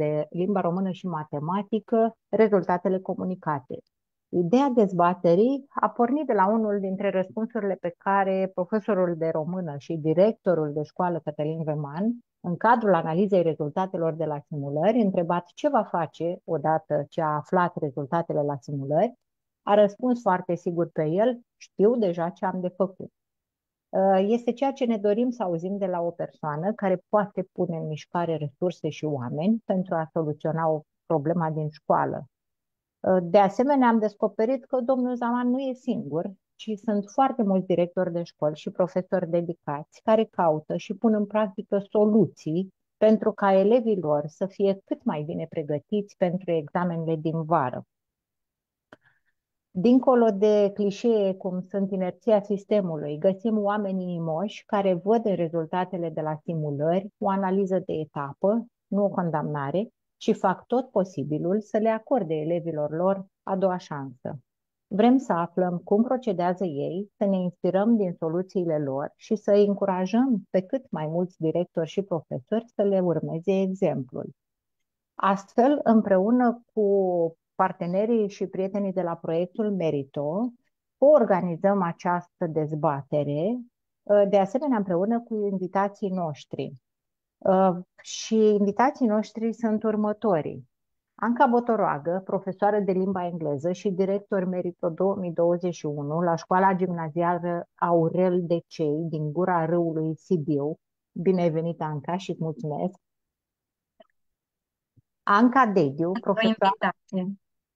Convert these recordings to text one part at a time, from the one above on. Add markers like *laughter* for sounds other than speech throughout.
de limba română și matematică, rezultatele comunicate. Ideea dezbaterii a pornit de la unul dintre răspunsurile pe care profesorul de română și directorul de școală Cătălin Veman, în cadrul analizei rezultatelor de la simulări, întrebat ce va face odată ce a aflat rezultatele la simulări, a răspuns foarte sigur pe el, știu deja ce am de făcut. Uh, este ceea ce ne dorim să auzim de la o persoană care poate pune în mișcare resurse și oameni pentru a soluționa o problemă din școală. Uh, de asemenea, am descoperit că domnul Zaman nu e singur, ci sunt foarte mulți directori de școli și profesori dedicați care caută și pun în practică soluții pentru ca elevii lor să fie cât mai bine pregătiți pentru examenele din vară. Dincolo de clișee cum sunt inerția sistemului, găsim oamenii imoși care văd în rezultatele de la simulări o analiză de etapă, nu o condamnare, și fac tot posibilul să le acorde elevilor lor a doua șansă. Vrem să aflăm cum procedează ei, să ne inspirăm din soluțiile lor și să îi încurajăm pe cât mai mulți directori și profesori să le urmeze exemplul. Astfel, împreună cu partenerii și prietenii de la proiectul Merito, organizăm această dezbatere, de asemenea împreună cu invitații noștri. Și invitații noștri sunt următorii. Anca Botoroagă, profesoară de limba engleză și director Merito 2021 la școala gimnazială Aurel de Cei din Gura Râului Sibiu. Bine ai venit, Anca, și îți mulțumesc. Anca Dediu, profesoară...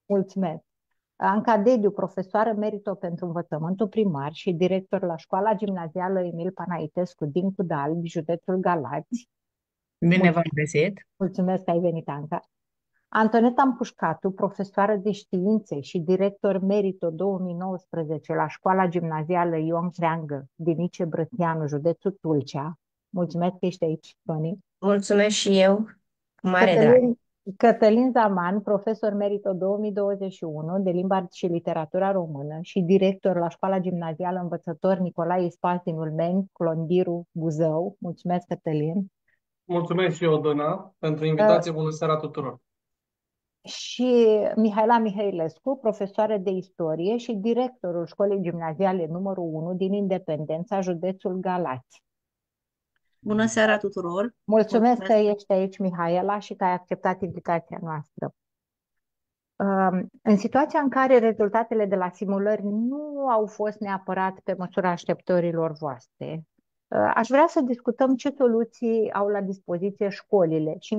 Mulțumesc. Anca Dediu, profesoară merito pentru învățământul primar și director la școala gimnazială Emil Panaitescu din Cudal, județul Galați. Bine v-am găsit! Mulțumesc că ai venit, Anca. Antoneta Împușcatu, profesoară de științe și director merito 2019 la școala gimnazială Ion Creangă din Ice Brătianu, județul Tulcea. Mulțumesc că ești aici, Toni. Mulțumesc și eu, mare Cătălin, drag. Cătălin Zaman, profesor merito 2021 de limba și literatura română și director la școala gimnazială învățător Nicolae Ispas din Ulmeni, Clondiru, Buzău. Mulțumesc, Cătălin! Mulțumesc și eu, Dona, pentru invitație. Bună seara tuturor! Și Mihaela Mihailescu, profesoară de istorie și directorul școlii gimnaziale numărul 1 din Independența, județul Galați. Bună seara tuturor! Mulțumesc, Mulțumesc că ești aici, Mihaela, și că ai acceptat invitația noastră. Um, în situația în care rezultatele de la simulări nu au fost neapărat pe măsura așteptărilor voastre, uh, aș vrea să discutăm ce soluții au la dispoziție școlile și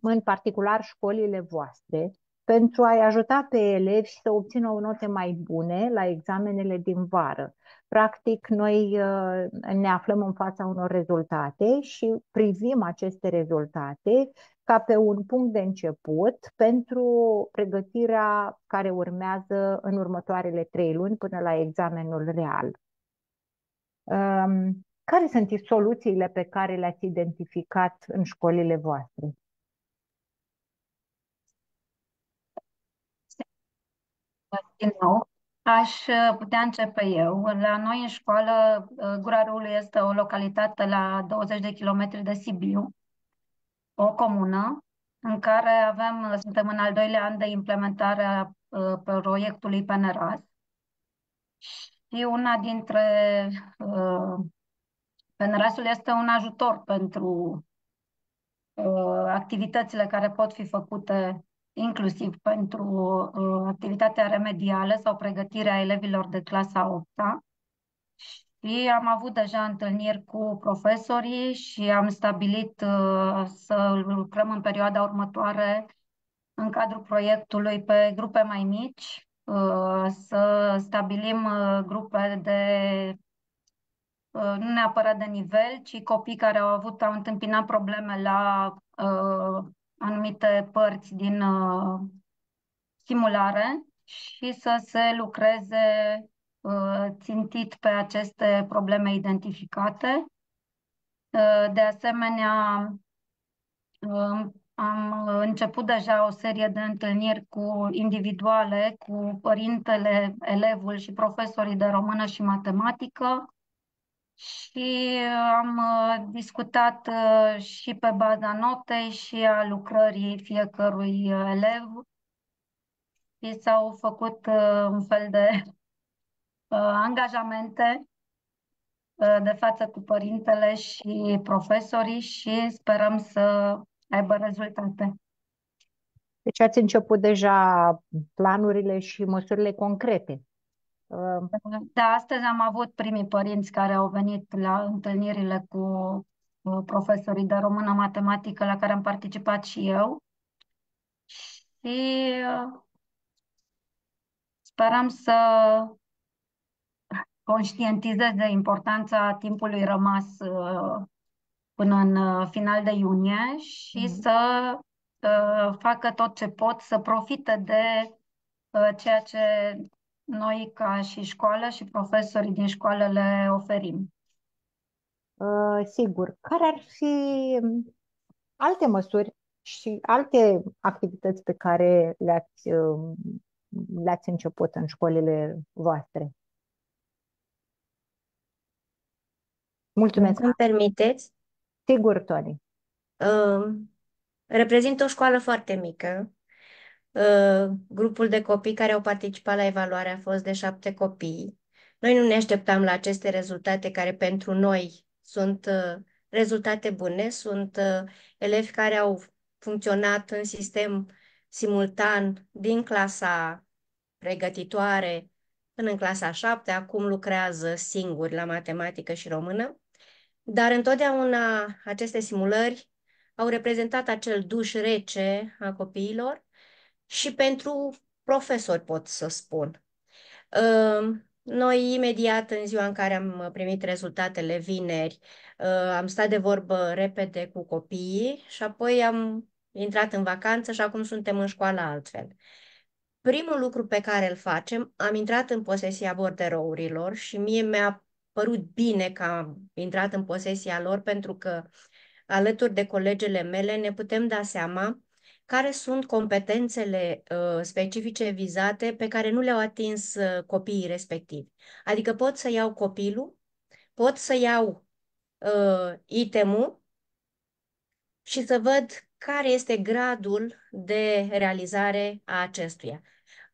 în particular școlile voastre, pentru a-i ajuta pe elevi să obțină o note mai bune la examenele din vară. Practic, noi uh, ne aflăm în fața unor rezultate și privim aceste rezultate ca pe un punct de început pentru pregătirea care urmează în următoarele trei luni până la examenul real. Um, care sunt soluțiile pe care le-ați identificat în școlile voastre? Din nou, Aș uh, putea începe eu. La noi în școală, uh, Gura Râului este o localitate la 20 de kilometri de Sibiu, o comună în care avem, uh, suntem în al doilea an de implementare a proiectului PNRAS și una dintre PNRAS-ul este un ajutor pentru activitățile care pot fi făcute inclusiv pentru uh, activitatea remedială sau pregătirea elevilor de clasa 8 -a. Și am avut deja întâlniri cu profesorii și am stabilit uh, să lucrăm în perioada următoare în cadrul proiectului pe grupe mai mici, uh, să stabilim uh, grupe de uh, nu neapărat de nivel, ci copii care au avut, au întâmpinat probleme la uh, anumite părți din uh, simulare și să se lucreze uh, țintit pe aceste probleme identificate. Uh, de asemenea, uh, am început deja o serie de întâlniri cu individuale, cu părintele, elevul și profesorii de română și matematică și am discutat și pe baza notei și a lucrării fiecărui elev și s-au făcut un fel de *laughs* angajamente de față cu părintele și profesorii și sperăm să aibă rezultate. Deci ați început deja planurile și măsurile concrete. Da, astăzi am avut primii părinți care au venit la întâlnirile cu profesorii de română matematică la care am participat și eu. Și sperăm să conștientizeze importanța timpului rămas până în final de iunie și mm. să facă tot ce pot să profite de ceea ce noi ca și școală și profesorii din școală le oferim. Uh, sigur. Care ar fi um, alte măsuri și alte activități pe care le-ați, uh, le-ați început în școlile voastre? Mulțumesc. Îmi permiteți? Sigur, Toni. Uh, reprezint o școală foarte mică Uh, grupul de copii care au participat la evaluare a fost de șapte copii. Noi nu ne așteptam la aceste rezultate care pentru noi sunt uh, rezultate bune, sunt uh, elevi care au funcționat în sistem simultan din clasa pregătitoare până în clasa 7, acum lucrează singuri la matematică și română, dar întotdeauna aceste simulări au reprezentat acel duș rece a copiilor și pentru profesori, pot să spun. Ehm, noi, imediat în ziua în care am primit rezultatele vineri, ehm, am stat de vorbă repede cu copiii și apoi am intrat în vacanță și acum suntem în școală altfel. Primul lucru pe care îl facem, am intrat în posesia borderourilor și mie mi-a părut bine că am intrat în posesia lor pentru că alături de colegele mele ne putem da seama care sunt competențele uh, specifice vizate pe care nu le-au atins uh, copiii respectivi. Adică pot să iau copilul, pot să iau uh, itemul și să văd care este gradul de realizare a acestuia.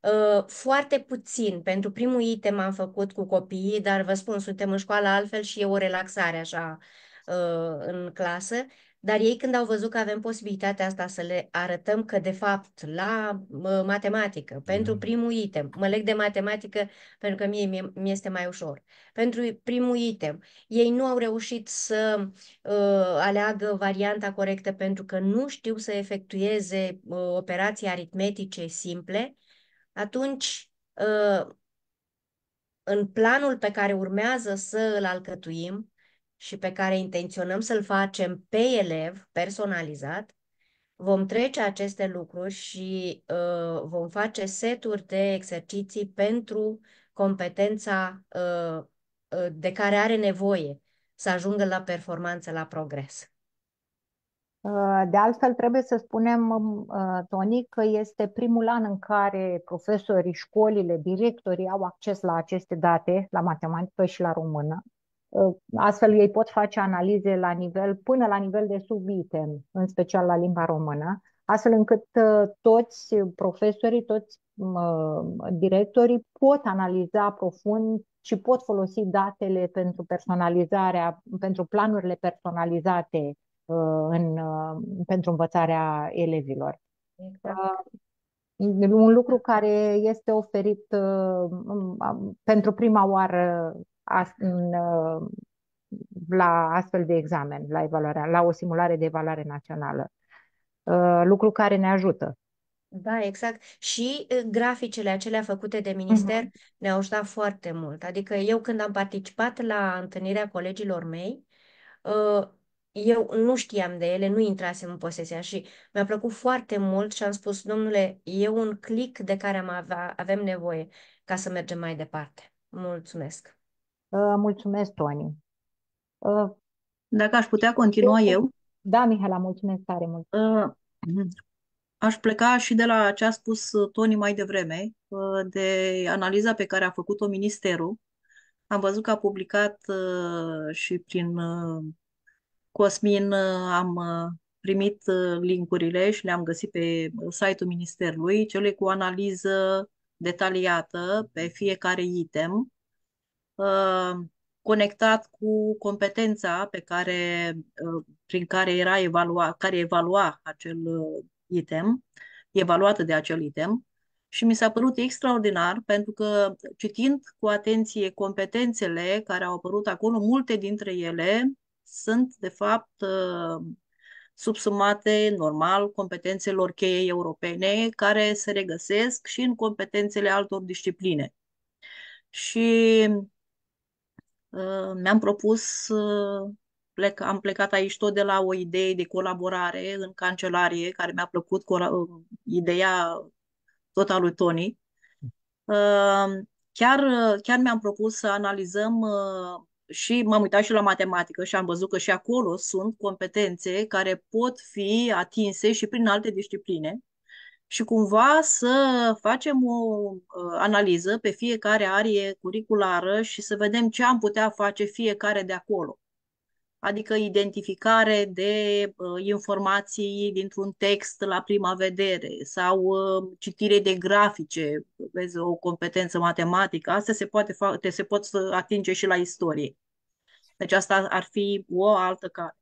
Uh, foarte puțin. Pentru primul item am făcut cu copiii, dar vă spun, suntem în școală altfel și e o relaxare așa uh, în clasă. Dar ei când au văzut că avem posibilitatea asta să le arătăm că de fapt la matematică, pentru mm. primul item, mă leg de matematică pentru că mie mi este mai ușor, pentru primul item, ei nu au reușit să uh, aleagă varianta corectă pentru că nu știu să efectueze uh, operații aritmetice simple, atunci uh, în planul pe care urmează să îl alcătuim, și pe care intenționăm să-l facem pe elev, personalizat, vom trece aceste lucruri și uh, vom face seturi de exerciții pentru competența uh, uh, de care are nevoie să ajungă la performanță, la progres. Uh, de altfel, trebuie să spunem, uh, Toni, că este primul an în care profesorii, școlile, directorii au acces la aceste date, la matematică și la română. Ă, astfel ei pot face analize la nivel, până la nivel de subitem, în special la limba română, astfel încât ă, toți profesorii, toți directorii pot analiza profund și pot folosi datele pentru personalizarea, pentru planurile personalizate ă, în, pentru învățarea elevilor. Exact. Un lucru care este oferit pentru prima oară în, uh, la astfel de examen, la, evaluarea, la o simulare de evaluare națională. Uh, lucru care ne ajută. Da, exact. Și uh, graficele acelea făcute de minister uh-huh. ne-au ajutat foarte mult. Adică eu când am participat la întâlnirea colegilor mei, eu nu știam de ele, nu intrasem în posesia și mi-a plăcut foarte mult și am spus, domnule, e un click de care am avea, avem nevoie ca să mergem mai departe. Mulțumesc! Uh, mulțumesc, Toni. Uh, Dacă aș putea continua eu. Da, Mihaela, mulțumesc tare mult. Uh, aș pleca și de la ce a spus Toni mai devreme, de analiza pe care a făcut-o ministerul Am văzut că a publicat uh, și prin uh, Cosmin uh, am uh, primit uh, linkurile și le-am găsit pe site-ul Ministerului, cele cu analiză detaliată pe fiecare item, uh, conectat cu competența pe care, uh, prin care era evalua, care evalua acel uh, item, evaluată de acel item și mi s-a părut extraordinar pentru că citind cu atenție competențele care au apărut acolo, multe dintre ele sunt de fapt subsumate normal competențelor cheie europene care se regăsesc și în competențele altor discipline. Și uh, mi-am propus, uh, plec, am plecat aici tot de la o idee de colaborare în cancelarie, care mi-a plăcut, uh, ideea tot a lui Tony. Uh, chiar, chiar mi-am propus să analizăm uh, și m-am uitat și la matematică și am văzut că și acolo sunt competențe care pot fi atinse și prin alte discipline și cumva să facem o uh, analiză pe fiecare arie curriculară și să vedem ce am putea face fiecare de acolo. Adică identificare de uh, informații dintr-un text la prima vedere sau uh, citire de grafice, vezi, o competență matematică. Asta se poate fa- se pot atinge și la istorie. Deci asta ar fi o altă cale.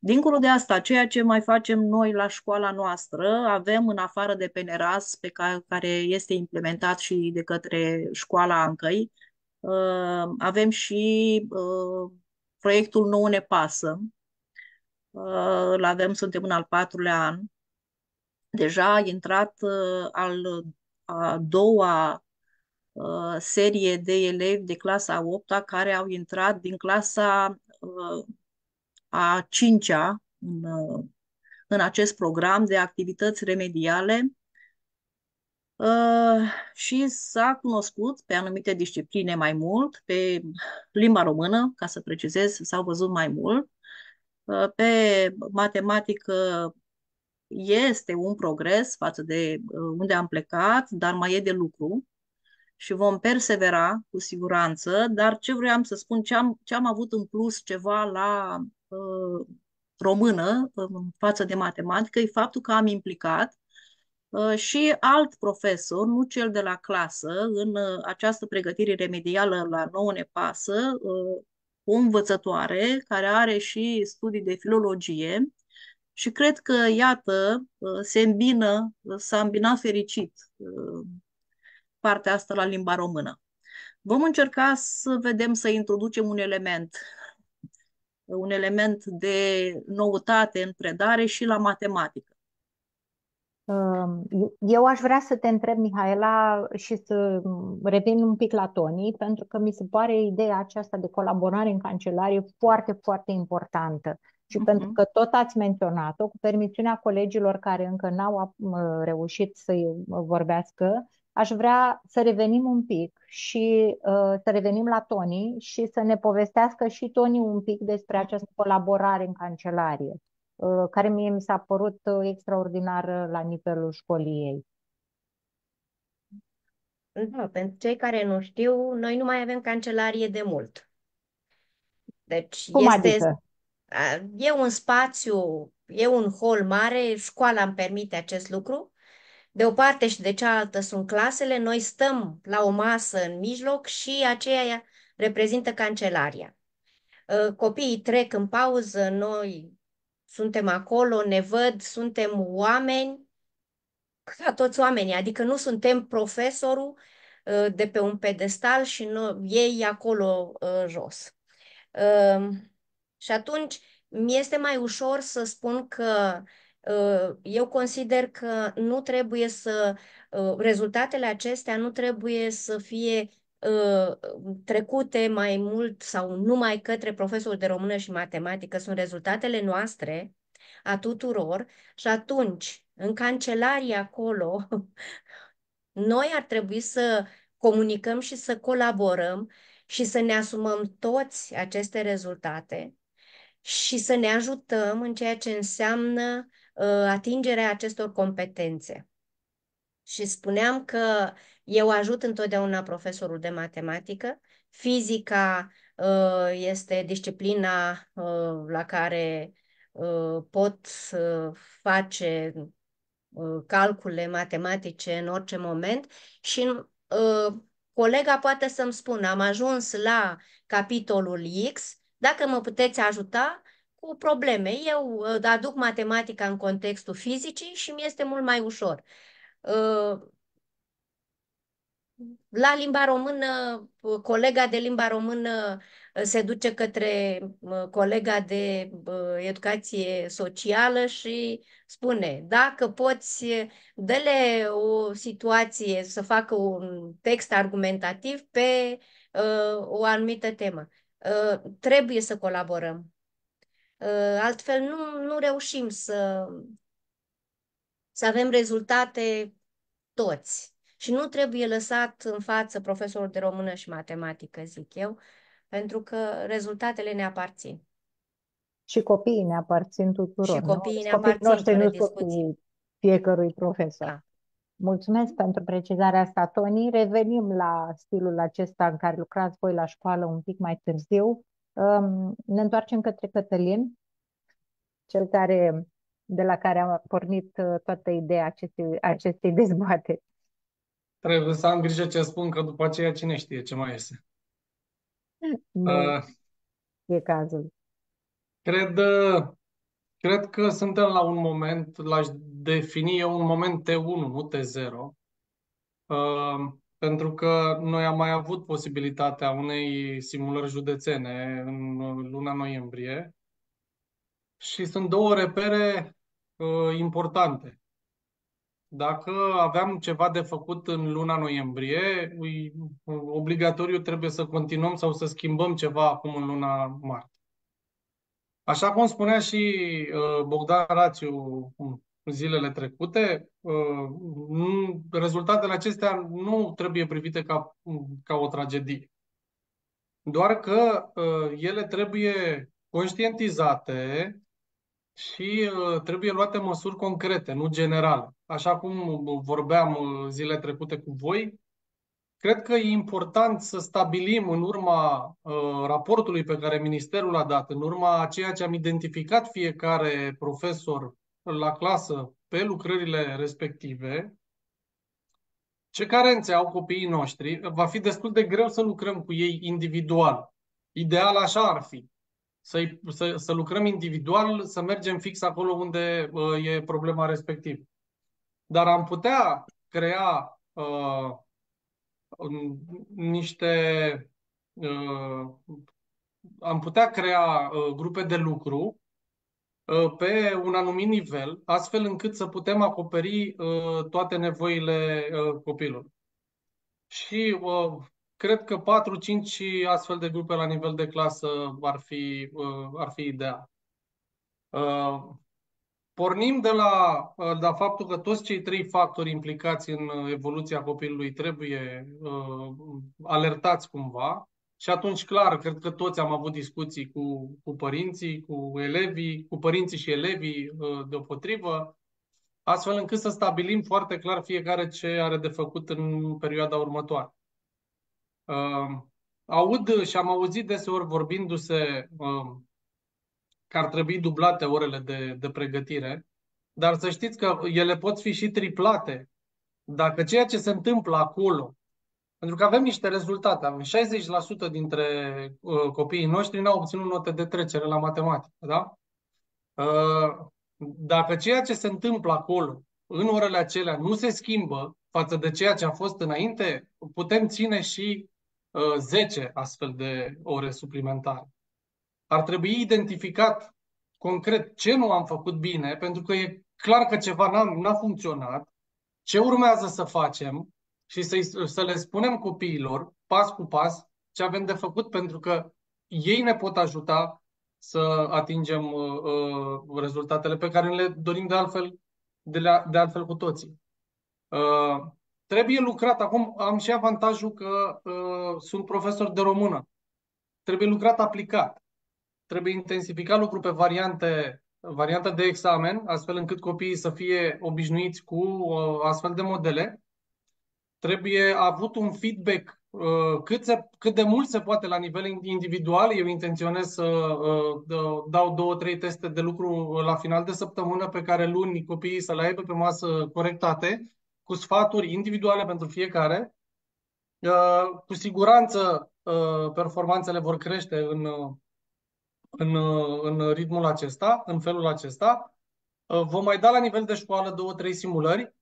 Dincolo de asta, ceea ce mai facem noi la școala noastră, avem în afară de PNRAS, pe care, care este implementat și de către școala Ancăi, uh, avem și uh, proiectul Nou ne pasă. Uh, îl avem, suntem în al patrulea an. Deja a intrat al a doua serie de elevi de clasa 8 care au intrat din clasa a cincea în, în acest program de activități remediale. Uh, și s-a cunoscut pe anumite discipline mai mult, pe limba română, ca să precizez, s-au văzut mai mult, uh, pe matematică este un progres față de uh, unde am plecat, dar mai e de lucru și vom persevera cu siguranță, dar ce vreau să spun, ce am, ce am avut în plus ceva la uh, română în față de matematică e faptul că am implicat uh, și alt profesor, nu cel de la clasă, în uh, această pregătire remedială la nouă ne pasă, uh, o învățătoare care are și studii de filologie și cred că, iată, se îmbină, s-a îmbinat fericit partea asta la limba română. Vom încerca să vedem să introducem un element un element de noutate în predare și la matematică. Um, eu aș vrea să te întreb, Mihaela, și să revin un pic la Toni, pentru că mi se pare ideea aceasta de colaborare în cancelarie foarte, foarte importantă. Și uh-huh. pentru că tot ați menționat-o, cu permisiunea colegilor care încă n-au uh, reușit să vorbească, aș vrea să revenim un pic și uh, să revenim la Toni și să ne povestească și Toni un pic despre această colaborare în cancelarie, uh, care mie mi s-a părut uh, extraordinară la nivelul școliei. Da, pentru cei care nu știu, noi nu mai avem cancelarie de mult. Deci Cum este, adică? e un spațiu, e un hol mare, școala îmi permite acest lucru de o parte și de cealaltă sunt clasele, noi stăm la o masă în mijloc și aceea reprezintă cancelaria. Uh, copiii trec în pauză, noi suntem acolo, ne văd, suntem oameni, ca toți oamenii, adică nu suntem profesorul uh, de pe un pedestal și nu, ei acolo uh, jos. Și atunci mi este mai ușor să spun că Uh, eu consider că nu trebuie să, uh, rezultatele acestea nu trebuie să fie uh, trecute mai mult sau numai către profesorul de română și matematică, sunt rezultatele noastre a tuturor și atunci, în cancelarie acolo, *laughs* noi ar trebui să comunicăm și să colaborăm și să ne asumăm toți aceste rezultate și să ne ajutăm în ceea ce înseamnă Uh, atingerea acestor competențe. Și spuneam că eu ajut întotdeauna profesorul de matematică fizica uh, este disciplina uh, la care uh, pot face calcule matematice în orice moment și colega poate să-mi spună, am ajuns la capitolul X, dacă mă puteți ajuta cu probleme. Eu aduc matematica în contextul fizicii și mi este mult mai ușor. La limba română, colega de limba română uh, se duce către uh, colega de uh, educație socială și spune, dacă poți, dă-le o situație să facă un text argumentativ pe o anumită temă. Trebuie să colaborăm. Altfel nu, nu reușim să, să avem rezultate toți. Și nu trebuie lăsat în față profesorul de română și matematică, zic eu, pentru că rezultatele ne aparțin. Și copiii ne aparțin tuturor. Și copiii nu? ne aparțin, noștri, nu copiii fiecărui profesor. Da. Mulțumesc pentru precizarea asta, Toni. Revenim la stilul acesta în care lucrați voi la școală un pic mai târziu. Um, ne întoarcem către Cătălin, cel care, de la care a pornit uh, toată ideea acestei, acestei dezbateri. Trebuie să am grijă ce spun, că după aceea cine știe ce mai iese. Nu uh, e cazul. Cred, cred că suntem la un moment, l-aș defini eu un moment T1, nu T0. Uh, pentru că noi am mai avut posibilitatea unei simulări județene în luna noiembrie și sunt două repere uh, importante. Dacă aveam ceva de făcut în luna noiembrie, obligatoriu trebuie să continuăm sau să schimbăm ceva acum în luna martie. Așa cum spunea și uh, Bogdan Rațiu zilele trecute, uh, rezultatele acestea nu trebuie privite ca, ca o tragedie. Doar că uh, ele trebuie conștientizate și uh, trebuie luate măsuri concrete, nu generale. Așa cum vorbeam uh, zile trecute cu voi, cred că e important să stabilim în urma uh, raportului pe care Ministerul l-a dat, în urma a ceea ce am identificat fiecare profesor la clasă pe lucrările respective, ce carențe au copiii noștri, va fi destul de greu să lucrăm cu ei individual. Ideal așa ar fi să, să, să lucrăm individual, să mergem fix acolo unde uh, e problema respectivă. Dar am putea crea uh, niște. Uh, am putea crea uh, grupe de lucru uh, pe un anumit nivel, astfel încât să putem acoperi uh, toate nevoile uh, copilului. Și uh, cred că 4-5 astfel de grupe la nivel de clasă ar fi, uh, ar fi ideal. Uh, pornim de la, uh, de la faptul că toți cei trei factori implicați în evoluția copilului trebuie alertați cumva și atunci, clar, cred că toți am avut discuții cu, cu părinții, cu elevii, cu părinții și elevii deopotrivă, astfel încât să stabilim foarte clar fiecare ce are de făcut în perioada următoare. Uh, aud și am auzit deseori vorbindu-se uh, că ar trebui dublate orele de, de pregătire, dar să știți că ele pot fi și triplate dacă ceea ce se întâmplă acolo, pentru că avem niște rezultate, avem 60% dintre uh, copiii noștri n-au obținut note de trecere la matematică, da? Uh, dacă ceea ce se întâmplă acolo, în orele acelea, nu se schimbă față de ceea ce a fost înainte, putem ține și 10 astfel de ore suplimentare. Ar trebui identificat concret ce nu am făcut bine, pentru că e clar că ceva n-a, n-a funcționat, ce urmează să facem și să, să le spunem copiilor, pas cu pas, ce avem de făcut, pentru că ei ne pot ajuta să atingem uh, uh, rezultatele pe care le dorim de altfel, de, la, de altfel cu toții. Uh, Trebuie lucrat. Acum am și avantajul că uh, sunt profesor de română. Trebuie lucrat aplicat. Trebuie intensificat lucru pe variante, variante de examen, astfel încât copiii să fie obișnuiți cu uh, astfel de modele. Trebuie avut un feedback uh, cât, se, cât de mult se poate la nivel individual. Eu intenționez să uh, dau două, trei teste de lucru la final de săptămână pe care luni copiii să le aibă pe masă corectate, cu sfaturi individuale pentru fiecare. Cu siguranță performanțele vor crește în, în, în ritmul acesta, în felul acesta. Vom mai da la nivel de școală două, trei simulări,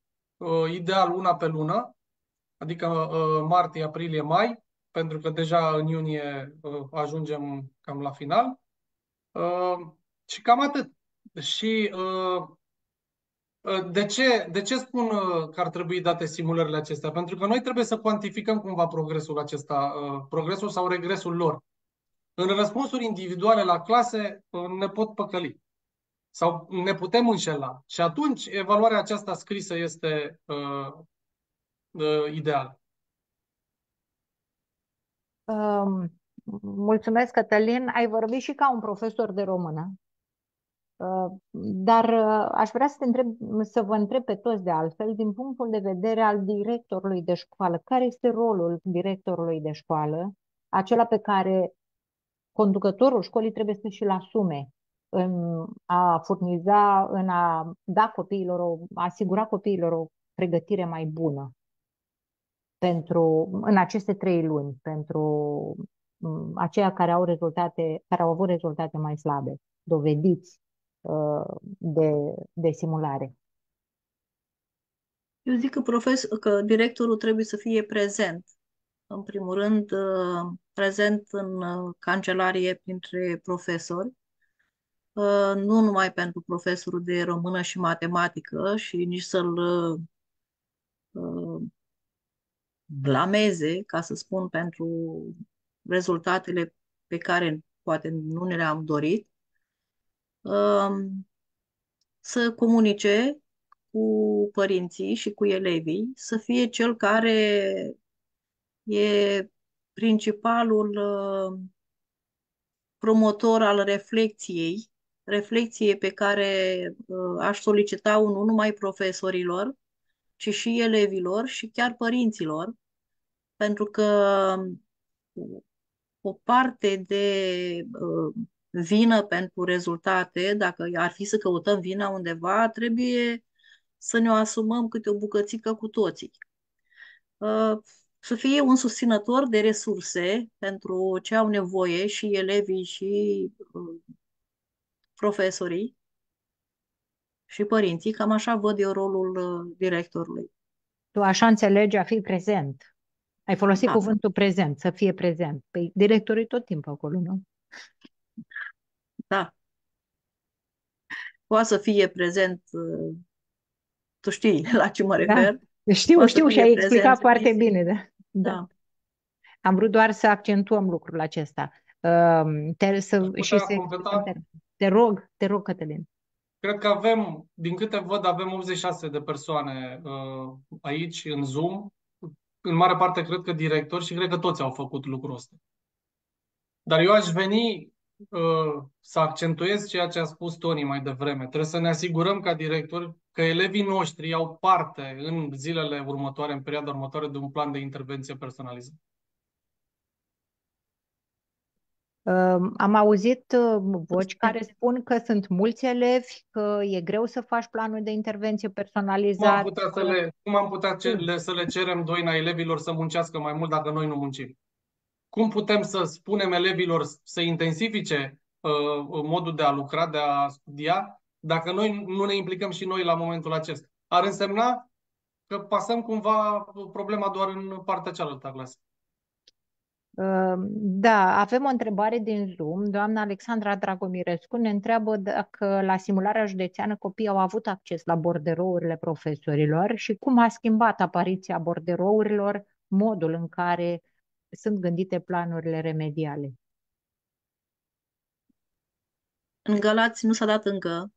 ideal una pe lună, adică uh, martie, aprilie, mai, pentru că deja în iunie uh, ajungem cam la final. Uh, și cam atât. Și de ce, de ce spun că ar trebui date simulările acestea? Pentru că noi trebuie să cuantificăm cumva progresul acesta, progresul sau regresul lor. În răspunsuri individuale la clase ne pot păcăli sau ne putem înșela. Și atunci evaluarea aceasta scrisă este uh, ideal. Um, mulțumesc, Cătălin. Ai vorbit și ca un profesor de română. Uh, dar uh, aș vrea să, te întreb, să vă întreb pe toți de altfel, din punctul de vedere al directorului de școală, care este rolul directorului de școală, acela pe care conducătorul școlii trebuie să și-l asume în a furniza, în a da copiilor, o, a asigura copiilor o pregătire mai bună pentru, în aceste trei luni pentru mm, aceia care au rezultate, care au avut rezultate mai slabe, dovediți uh, de, de simulare. Eu zic că, profesor, că directorul trebuie să fie prezent. În primul rând, uh, prezent în uh, cancelarie printre profesori, nu numai pentru profesorul de română și matematică și nici să-l blameze, ca să spun, pentru rezultatele pe care poate nu ne le-am dorit, um, să comunice cu părinții și cu elevii, să fie cel care e principalul uh, promotor al reflexiei, reflexiei pe care uh, aș solicita-o nu numai profesorilor, ci și elevilor și chiar părinților, pentru că o parte de uh, vină pentru rezultate, dacă ar fi să căutăm vina undeva, trebuie să ne o asumăm câte o bucățică cu toții. Uh, să fie un susținător de resurse pentru ce au nevoie și elevii și uh, profesorii și părinții, cam așa văd eu rolul uh, directorului. Tu așa înțelegi a fi prezent. Ai folosit da. cuvântul prezent, să fie prezent. Păi directorul e tot timpul acolo, nu? Da. Poate să fie prezent, uh, tu știi la ce mă da. refer. Da. Știu, Poate știu și ai explicat foarte bine. Da. da. da. Am vrut doar să accentuăm lucrul acesta. Uh, te, să, și să, te rog, te rog, Cătălin. Cred că avem, din câte văd, avem 86 de persoane uh, aici, în Zoom. În mare parte, cred că directori și cred că toți au făcut lucrul ăsta. Dar eu aș veni uh, să accentuez ceea ce a spus Tony mai devreme. Trebuie să ne asigurăm ca directori că elevii noștri au parte în zilele următoare, în perioada următoare, de un plan de intervenție personalizat. Am auzit uh, voci care spun că sunt mulți elevi, că e greu să faci planul de intervenție personalizat. Cum am putea, să le, cum am putea ce, le, să le cerem doina elevilor să muncească mai mult dacă noi nu muncim? Cum putem să spunem elevilor să intensifice uh, modul de a lucra, de a studia, dacă noi nu ne implicăm și noi la momentul acesta? Ar însemna că pasăm cumva problema doar în partea cealaltă a clasei. Da, avem o întrebare din Zoom. Doamna Alexandra Dragomirescu ne întreabă dacă la simularea județeană copiii au avut acces la borderourile profesorilor și cum a schimbat apariția borderourilor modul în care sunt gândite planurile remediale. În Galați nu s-a dat încă.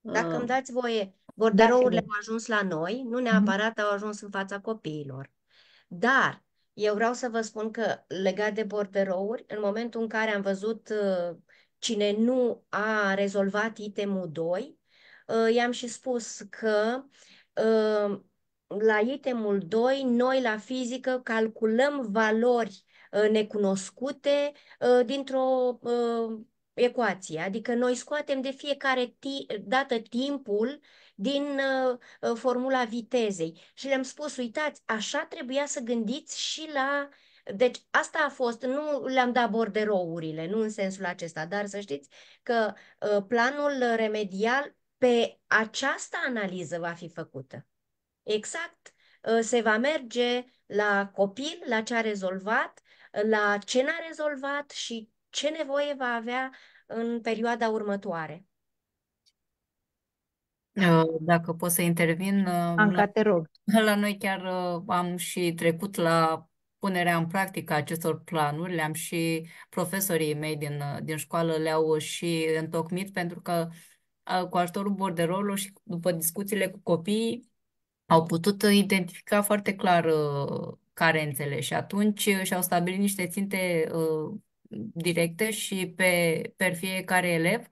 Dacă îmi dați voie, borderourile da, au ajuns la noi, nu neapărat au ajuns în fața copiilor. Dar eu vreau să vă spun că legat de borderouri, în momentul în care am văzut uh, cine nu a rezolvat itemul 2, uh, i-am și spus că uh, la itemul 2, noi la fizică calculăm valori uh, necunoscute uh, dintr-o uh, ecuație, adică noi scoatem de fiecare dată timpul din formula vitezei și le-am spus, uitați, așa trebuia să gândiți și la deci asta a fost, nu le-am dat borderourile, nu în sensul acesta, dar să știți că planul remedial pe această analiză va fi făcută. Exact, ă, se va merge la copil, la ce a rezolvat, la ce n-a rezolvat și ce nevoie va avea în perioada următoare. Ă, dacă pot să intervin, ă, Anca, te rog. *laughs* la noi chiar am și trecut la punerea în practică a acestor planuri, le-am și profesorii mei din, din școală le-au și întocmit pentru că cu ajutorul borderourilor și după discuțiile cu copiii au putut identifica foarte clar uh, carențele și atunci uh, și-au stabilit niște ținte uh, directe și pe, pe fiecare elev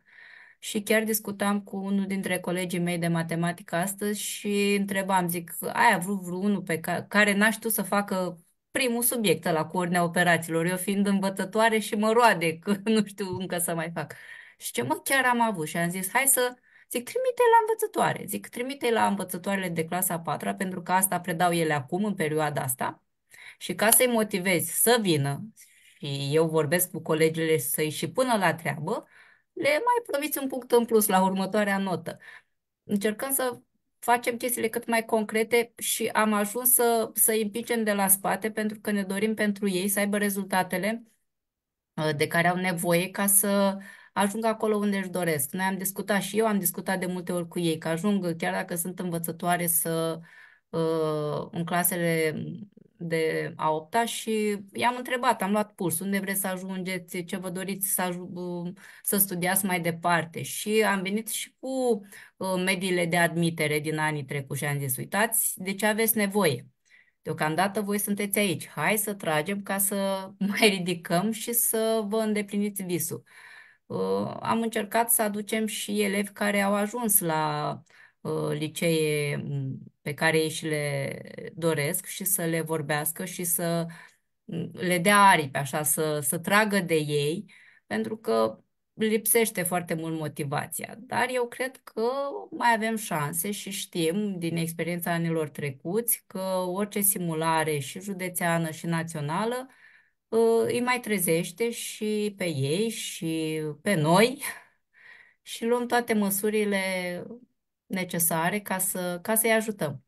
și chiar discutam cu unul dintre colegii mei de matematică astăzi și întrebam, zic, ai avut vreunul pe care, care n-aș știut să facă primul subiect la cu ordinea operațiilor, eu fiind învățătoare și mă roade că *laughs* nu știu încă să mai fac. Și ce mă, chiar am avut și am zis, hai să Zic, trimite la învățătoare. Zic, trimite la învățătoarele de clasa 4 pentru că asta predau ele acum, în perioada asta. Și ca să-i motivezi să vină, și eu vorbesc cu colegile să-i și pună la treabă, le mai promiți un punct în plus la următoarea notă. Încercăm să facem chestiile cât mai concrete și am ajuns să, să îi împingem de la spate pentru că ne dorim pentru ei să aibă rezultatele uh, de care au nevoie ca să ajung acolo unde își doresc. Noi am discutat și eu am discutat de multe ori cu ei, că ajung, chiar dacă sunt învățătoare, să uh, în clasele de a opta și i-am întrebat, am luat pulс, unde vreți să ajungeți, ce vă doriți să, ajung, să studiați mai departe și am venit și cu uh, mediile de admitere din anii trecuți și am zis, uitați, de ce aveți nevoie? Deocamdată voi sunteți aici, hai să tragem ca să *laughs* mai ridicăm și să vă îndepliniți visul. Uh, am încercat să aducem și elevi care au ajuns la uh, licee mm, pe care ei și le doresc și să le vorbească și să mm, le dea aripi, așa, să, să tragă de ei, pentru că lipsește foarte mult motivația. Dar eu cred că mai avem șanse și știm din experiența anilor trecuți că orice simulare și județeană și națională îi mai trezește și pe ei și pe noi *laughs* și luăm toate măsurile necesare ca, să, ca să-i ajutăm.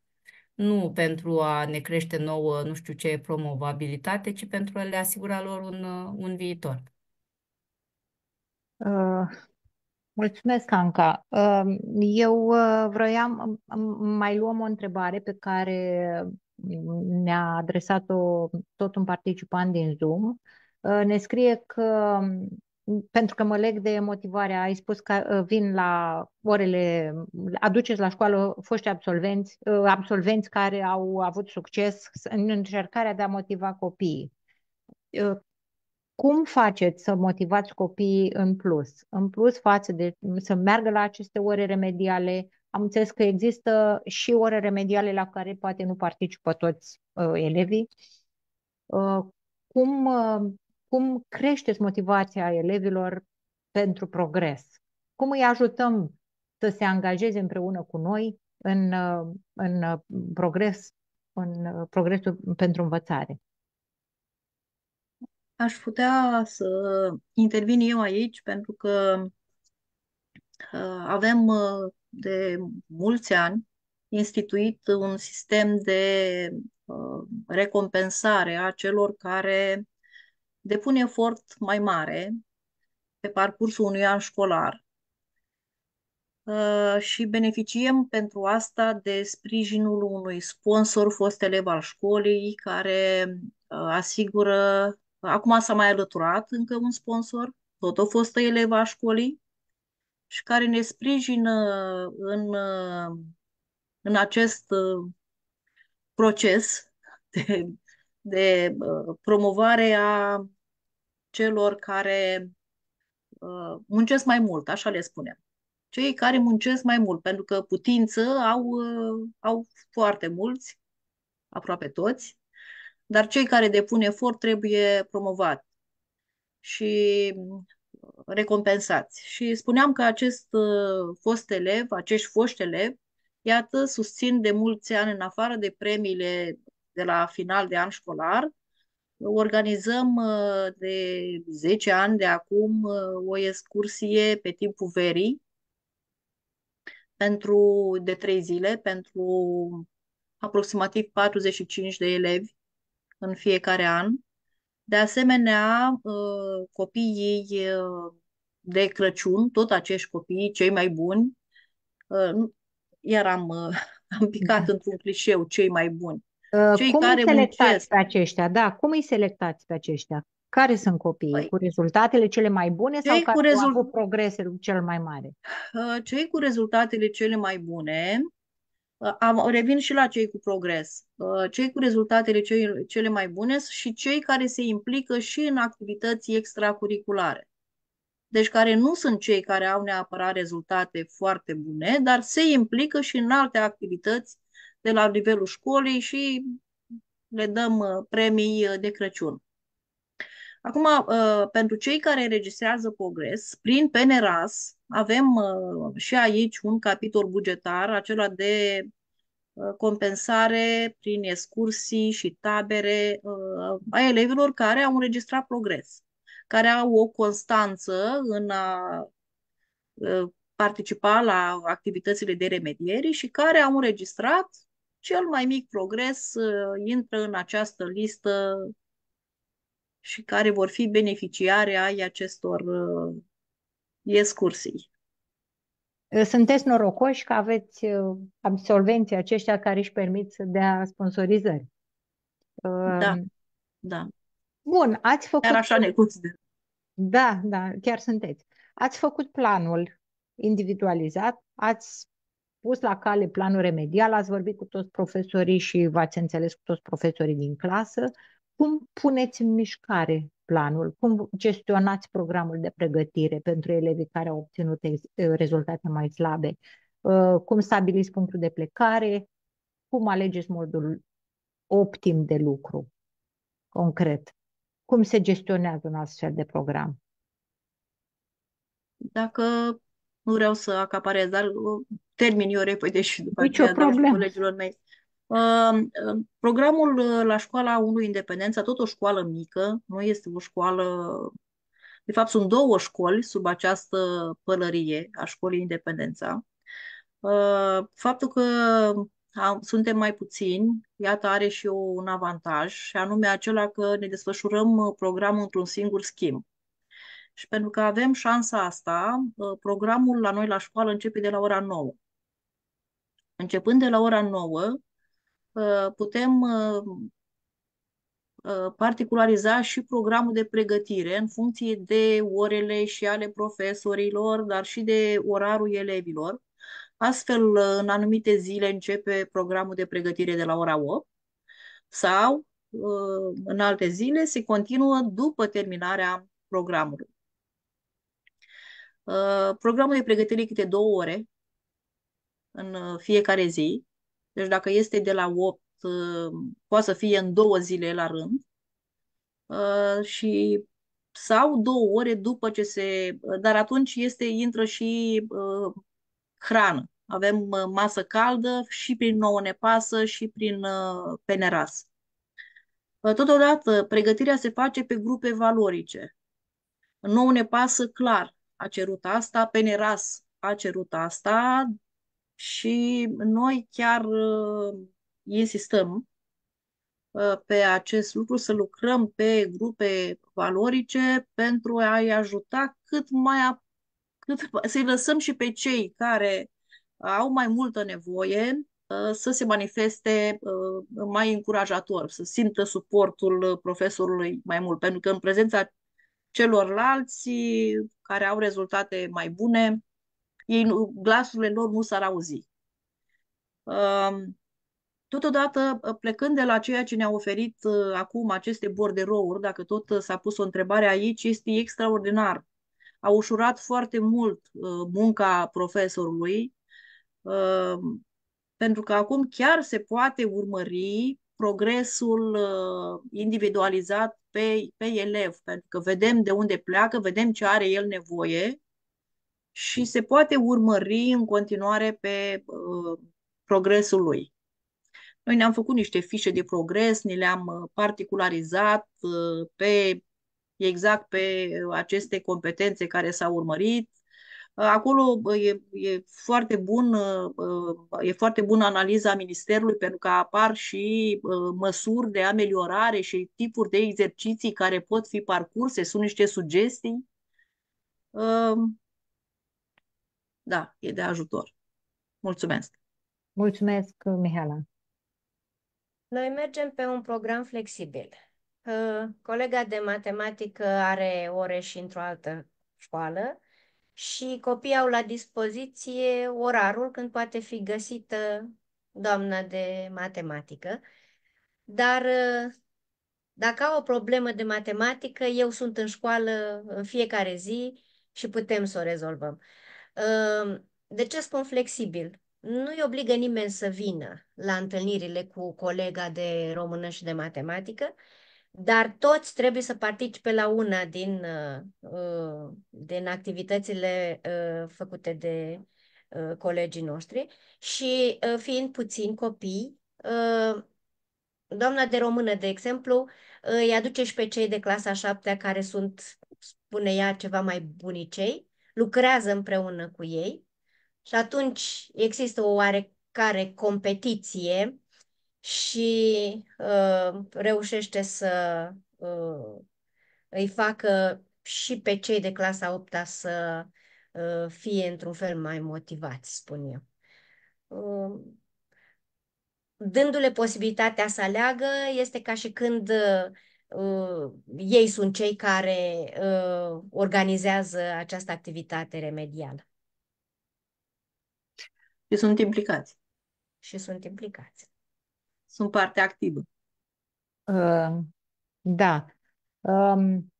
Nu pentru a ne crește nouă, nu știu ce, promovabilitate, ci pentru a le asigura lor un, un viitor. Uh, mulțumesc, Anca. Uh, eu uh, vroiam, mai luăm o întrebare pe care ne-a adresat-o tot un participant din Zoom, uh, ne scrie că pentru că mă leg de motivarea, ai spus că uh, vin la orele, aduceți la școală foști absolvenți, uh, absolvenți care au avut succes în încercarea de a motiva copiii. Cum faceți să motivați copiii în plus? În plus față de să meargă la aceste ore remediale, am înțeles că există și ore remediale la care poate nu participă toți uh, elevii. Uh, cum, uh, cum creșteți motivația elevilor pentru progres? Cum îi ajutăm să se angajeze împreună cu noi în, uh, în uh, progres, în uh, progresul pentru învățare? Aș putea să intervin eu aici pentru că avem de mulți ani instituit un sistem de uh, recompensare a celor care depun efort mai mare pe parcursul unui an școlar. Uh, și beneficiem pentru asta de sprijinul unui sponsor fost elev al școlii care uh, asigură, acum s-a mai alăturat încă un sponsor, tot o fostă elevă a școlii, și care ne sprijină în, în acest uh, proces de, de uh, promovare a celor care uh, muncesc mai mult, așa le spunem. Cei care muncesc mai mult, pentru că putință au, au foarte mulți aproape toți, dar cei care depun efort trebuie promovați și recompensați. Și spuneam că acest uh, fost elev, acești foști elevi, iată, susțin de mulți ani, în afară de premiile de la final de an școlar, organizăm uh, de 10 ani de acum uh, o excursie pe timpul verii pentru, de 3 zile pentru aproximativ 45 de elevi în fiecare an. De asemenea, uh, copiii de Crăciun, tot acești copii, cei mai buni, iar am, *laughs* am picat da. într-un clișeu, cei mai buni. Uh, Cei cum care îi selectați muncesc. pe aceștia? Da, cum îi selectați pe aceștia? Care sunt copiii? Păi, cu rezultatele cele mai bune sau care rezult... au avut progresul cel mai mare? Uh, cei cu rezultatele cele mai bune, uh, am, revin și la cei cu progres. Cei cu rezultatele cele, cele mai bune și cei care se implică și în activități extracurriculare. Deci care nu sunt cei care au neapărat rezultate foarte bune, dar se implică și în alte activități de la nivelul școlii și le dăm uh, premii uh, de Crăciun. Acum, uh, pentru cei care înregistrează progres, prin PNRAS avem și aici un capitol bugetar, acela de compensare prin excursii și tabere a elevilor care au înregistrat progres, care au o constanță în a participa la activitățile de remediere și care au înregistrat cel mai mic progres uh, intră în această listă și care vor fi beneficiare ai acestor uh, excursii. Sunteți norocoși că aveți uh, absolvenții aceștia care își permit să dea sponsorizări. Da, da. Bun, ați făcut... Chiar așa ne consider. Da, da, chiar sunteți. Ați făcut planul individualizat, ați pus la cale planul remedial, ați vorbit cu toți profesorii și v-ați înțeles cu toți profesorii din clasă. Cum puneți în mișcare planul? Cum gestionați programul de pregătire pentru elevii care au obținut rezultate mai slabe? Uh, cum stabiliți punctul de plecare? Cum alegeți modul optim de lucru concret? Cum se gestionează un astfel de program? Dacă nu vreau să acaparez, dar uh, termin eu repede și după Nici aceea dau colegilor mei. Uh, uh, programul la școala 1 Independența, tot o școală mică, nu este o școală... De fapt, sunt două școli sub această pălărie a școlii Independența. Faptul că am, suntem mai puțini, iată, are și un avantaj, și anume acela că ne desfășurăm programul într-un singur schimb. Și pentru că avem șansa asta, uh, programul la noi la școală începe de la ora 9. Începând de la ora 9, uh, putem uh, particulariza și programul de pregătire în funcție de orele și ale profesorilor, dar și de orarul elevilor. Astfel, în anumite zile începe programul de pregătire de la ora 8 sau în alte zile se continuă după terminarea programului. Uh, programul de pregătire câte două ore în uh, fiecare zi. Deci dacă este de la 8, uh, poate să fie în două zile la rând. Și sau două ore după ce se... Dar atunci este, intră și uh, hrană. Avem uh, masă caldă și prin nouă nepasă și prin uh, peneras. Uh, totodată, pregătirea se face pe grupe valorice. Nouă ne pasă clar a cerut asta, Peneras a cerut asta și noi chiar uh, insistăm uh, pe acest lucru, să lucrăm pe grupe valorice pentru a-i ajuta cât mai cât, să-i lăsăm și pe cei care au mai multă nevoie uh, să se manifeste uh, mai încurajator, să simtă suportul profesorului mai mult, pentru că în prezența celorlalți care au rezultate mai bune, ei, glasurile lor nu s-ar auzi. Um, totodată, plecând de la ceea ce ne-a oferit uh, acum aceste borderouri, dacă tot s-a pus o întrebare aici, este extraordinar. A ușurat foarte mult uh, munca profesorului, um, pentru că acum chiar se poate urmări progresul uh, individualizat pe, pe elev, pentru că vedem de unde pleacă, vedem ce are el nevoie și se poate urmări în continuare pe uh, progresul lui. Noi ne-am făcut niște fișe de progres, ni le-am uh, particularizat uh, pe exact pe aceste competențe care s-au urmărit. Uh, acolo e, e foarte bun, e foarte bună analiza Ministerului pentru că apar și măsuri de ameliorare și tipuri de exerciții care pot fi parcurse, sunt niște sugestii. Da, e de ajutor. Mulțumesc! Mulțumesc, Mihaela! Noi mergem pe un program flexibil. Colega de matematică are ore și într-o altă școală și copiii au la dispoziție orarul când poate fi găsită doamna de matematică. Dar dacă au o problemă de matematică, eu sunt în școală în fiecare zi și putem să o rezolvăm. De ce spun flexibil? nu-i obligă nimeni să vină la întâlnirile cu colega de română și de matematică, dar toți trebuie să participe la una din, uh, din activitățile uh, făcute de uh, colegii noștri. Și fiind puțini copii, doamna de română, de exemplu, îi aduce și pe cei de clasa 7 care sunt, spune ea, ceva mai bunicei, lucrează împreună cu ei. Și atunci există o oarecare competiție și uh, reușește să uh, îi facă și pe cei de clasa 8 să uh, fie într-un fel mai motivați, spun eu. Uh, dându-le posibilitatea să aleagă, este ca și când uh, ei sunt cei care uh, organizează această activitate remedială. Și sunt implicați. Și sunt implicați. Sunt parte activă. Uh, da. Um,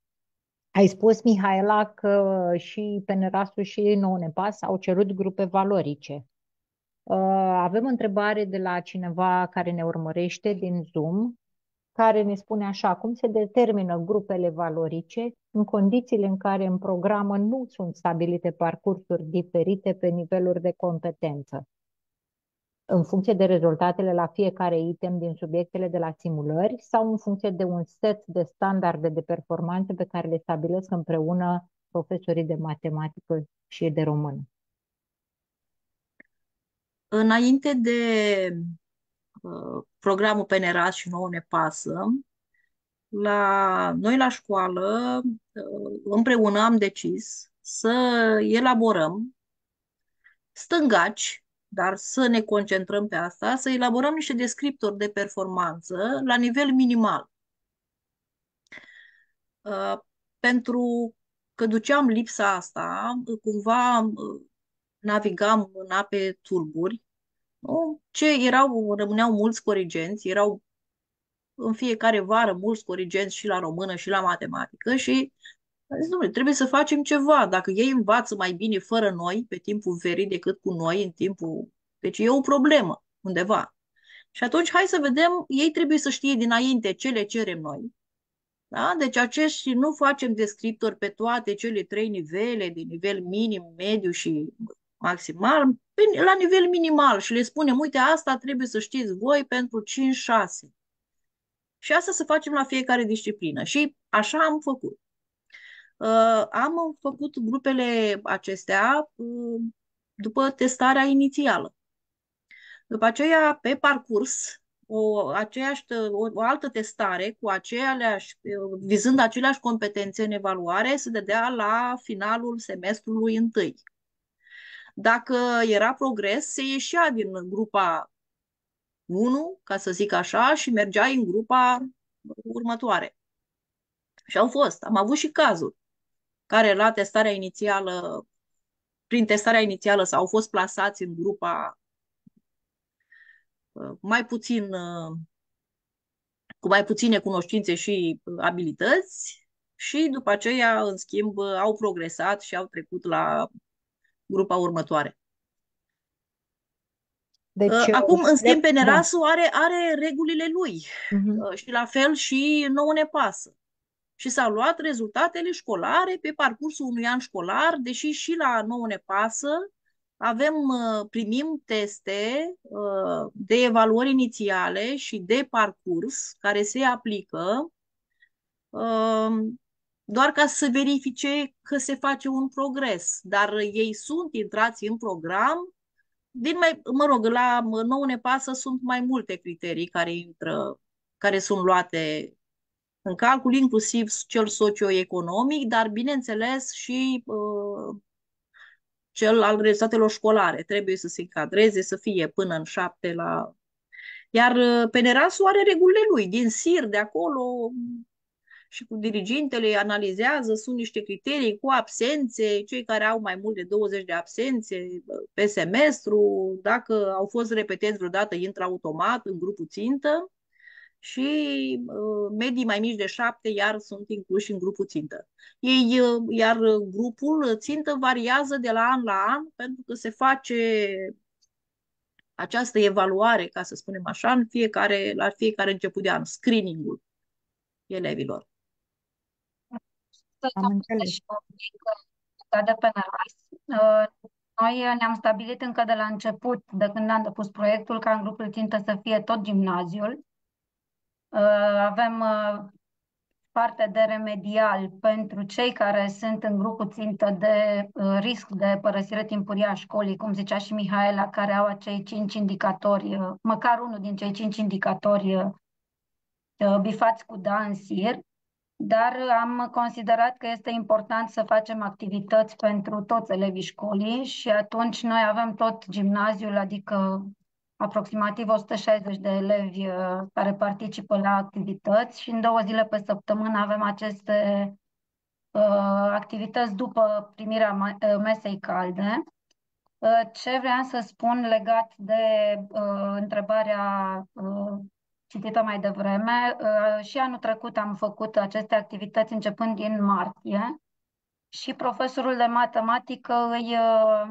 ai spus, Mihaela, că și Penerasul și nouă Nepas au cerut grupe valorice. Uh, avem întrebare de la cineva care ne urmărește din Zoom care ne spune așa, cum se determină grupele valorice în condițiile în care în programă nu sunt stabilite parcursuri diferite pe niveluri de competență. În funcție de rezultatele la fiecare item din subiectele de la simulări sau în funcție de un set de standarde de performanțe pe care le stabilesc împreună profesorii de matematică și de română. Înainte de programul PNRAS și nouă ne pasă, la noi la școală, împreună am decis să elaborăm stângaci, dar să ne concentrăm pe asta, să elaborăm niște descriptori de performanță la nivel minimal. Pentru că duceam lipsa asta, cumva navigam în ape tulburi nu? Ce erau, rămâneau mulți corigenți, erau în fiecare vară mulți corigenți și la română și la matematică și zis, domnule, trebuie să facem ceva. Dacă ei învață mai bine fără noi, pe timpul verii, decât cu noi, în timpul... Deci e o problemă undeva. Și atunci hai să vedem, ei trebuie să știe dinainte ce le cerem noi. Da? Deci acești nu facem descriptori pe toate cele trei nivele, de nivel minim, mediu și maximal, la nivel minimal și le spunem, uite, asta trebuie să știți voi pentru 5-6. Și asta să facem la fiecare disciplină. Și așa am făcut. Uh, am făcut grupele acestea uh, după testarea inițială. După aceea, pe parcurs, o, aceeași, o, o altă testare cu aceleași, uh, vizând aceleași competențe în evaluare, se dădea la finalul semestrului întâi. Dacă era progres, se ieșea din grupa 1, ca să zic așa, și mergea în grupa următoare. Și au fost. Am avut și cazuri care la testarea inițială, prin testarea inițială s-au fost plasați în grupa uh, mai puțin uh, cu mai puține cunoștințe și abilități și după aceea, în schimb, au progresat și au trecut la grupa următoare. Deci, Uh, Acum, în schimb, da. Penerasul are, are regulile lui Mhm. Uh, și la fel și nouă ne pasă. Și s-au luat rezultatele școlare pe parcursul unui an școlar, deși și la nouă ne pasă, avem, uh, primim teste uh, de evaluări inițiale și de parcurs care se aplică um, doar ca să verifice că se face un progres, dar ei sunt intrați în program. Din mai, mă rog, la nou ne pasă sunt mai multe criterii care intră, care sunt luate în calcul, inclusiv cel socioeconomic, dar bineînțeles și uh, cel al rezultatelor școlare. Trebuie să se încadreze, să fie până în șapte la... Iar uh, Penerasul are regulile lui, din SIR, de acolo, și cu dirigintele analizează, sunt niște criterii cu absențe, cei care au mai mult de 20 de absențe pe semestru, dacă au fost repetați vreodată, intră automat în grupul țintă și uh, medii mai mici de șapte iar sunt incluși în grupul țintă. Ei, uh, iar grupul țintă variază de la an la an pentru că se face această evaluare, ca să spunem așa, în fiecare, la fiecare început de an, screening-ul elevilor. Am înțeles. Și un pic legat de PNRAS. Uh, Noi ne-am stabilit încă de la început, de când am depus proiectul, ca în grupul țintă să fie tot gimnaziul. Uh, Avem uh, parte de remedial pentru cei care sunt în grupul țintă de uh, risc de părăsire timpurie a școlii, cum zicea și Mihaela, care au acei cinci indicatori, uh, măcar unul din cei cinci indicatori uh, uh, bifați cu da în SIR, dar am considerat că este important să facem activități pentru toți elevii școlii și atunci noi avem tot gimnaziul, adică aproximativ 160 de elevi uh, care participă la activități și în două zile pe săptămână avem aceste uh, activități după primirea ma- uh, mesei calde. Uh, Ce vreau să spun legat de uh, întrebarea uh, citită mai devreme, uh, și anul trecut am făcut aceste activități începând din martie și profesorul de matematică îi uh,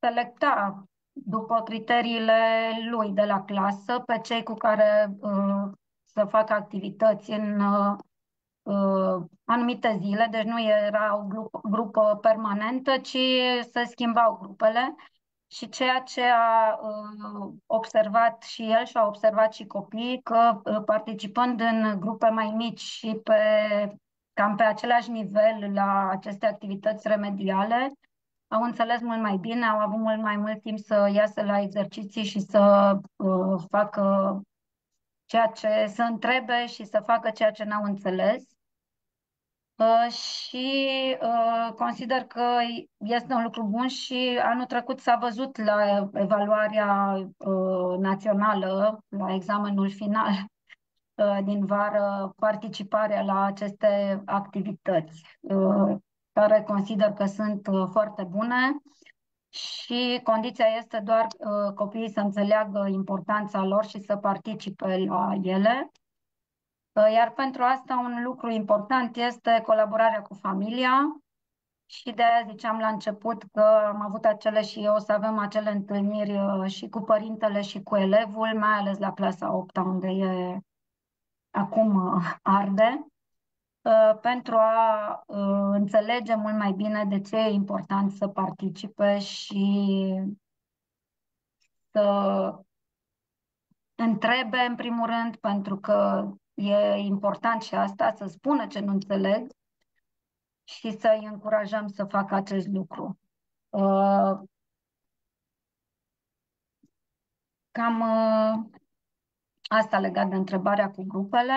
selecta după criteriile lui de la clasă pe cei cu care uh, să facă activități în uh, uh, anumite zile, deci nu era o grup, grupă permanentă, ci se schimbau grupele. Și ceea ce a uh, observat și el și a observat și copiii, că uh, participând în grupe mai mici și pe, cam pe același nivel la aceste activități remediale, au înțeles mult mai bine, au avut mult mai mult timp să iasă la exerciții și să uh, facă ceea ce să întrebe și să facă ceea ce n-au înțeles. Uh, și uh, consider că este un lucru bun și anul trecut s-a văzut la evaluarea uh, națională, la examenul final uh, din vară, participarea la aceste activități, uh, care consider că sunt uh, foarte bune și condiția este doar uh, copiii să înțeleagă importanța lor și să participe la ele. Uh, Iar pentru asta un lucru important este colaborarea cu familia și de aia ziceam la început că am avut acele și o să avem acele întâlniri uh, și cu părintele și cu elevul, mai ales la clasa 8 unde e acum uh, arde, uh, pentru a uh, înțelege mult mai bine de ce e important să participe și să întrebe în primul rând, pentru că e important și asta, să spună ce nu înțeleg și să îi încurajăm să facă acest lucru. Uh, Cam uh, asta legat de întrebarea cu grupele.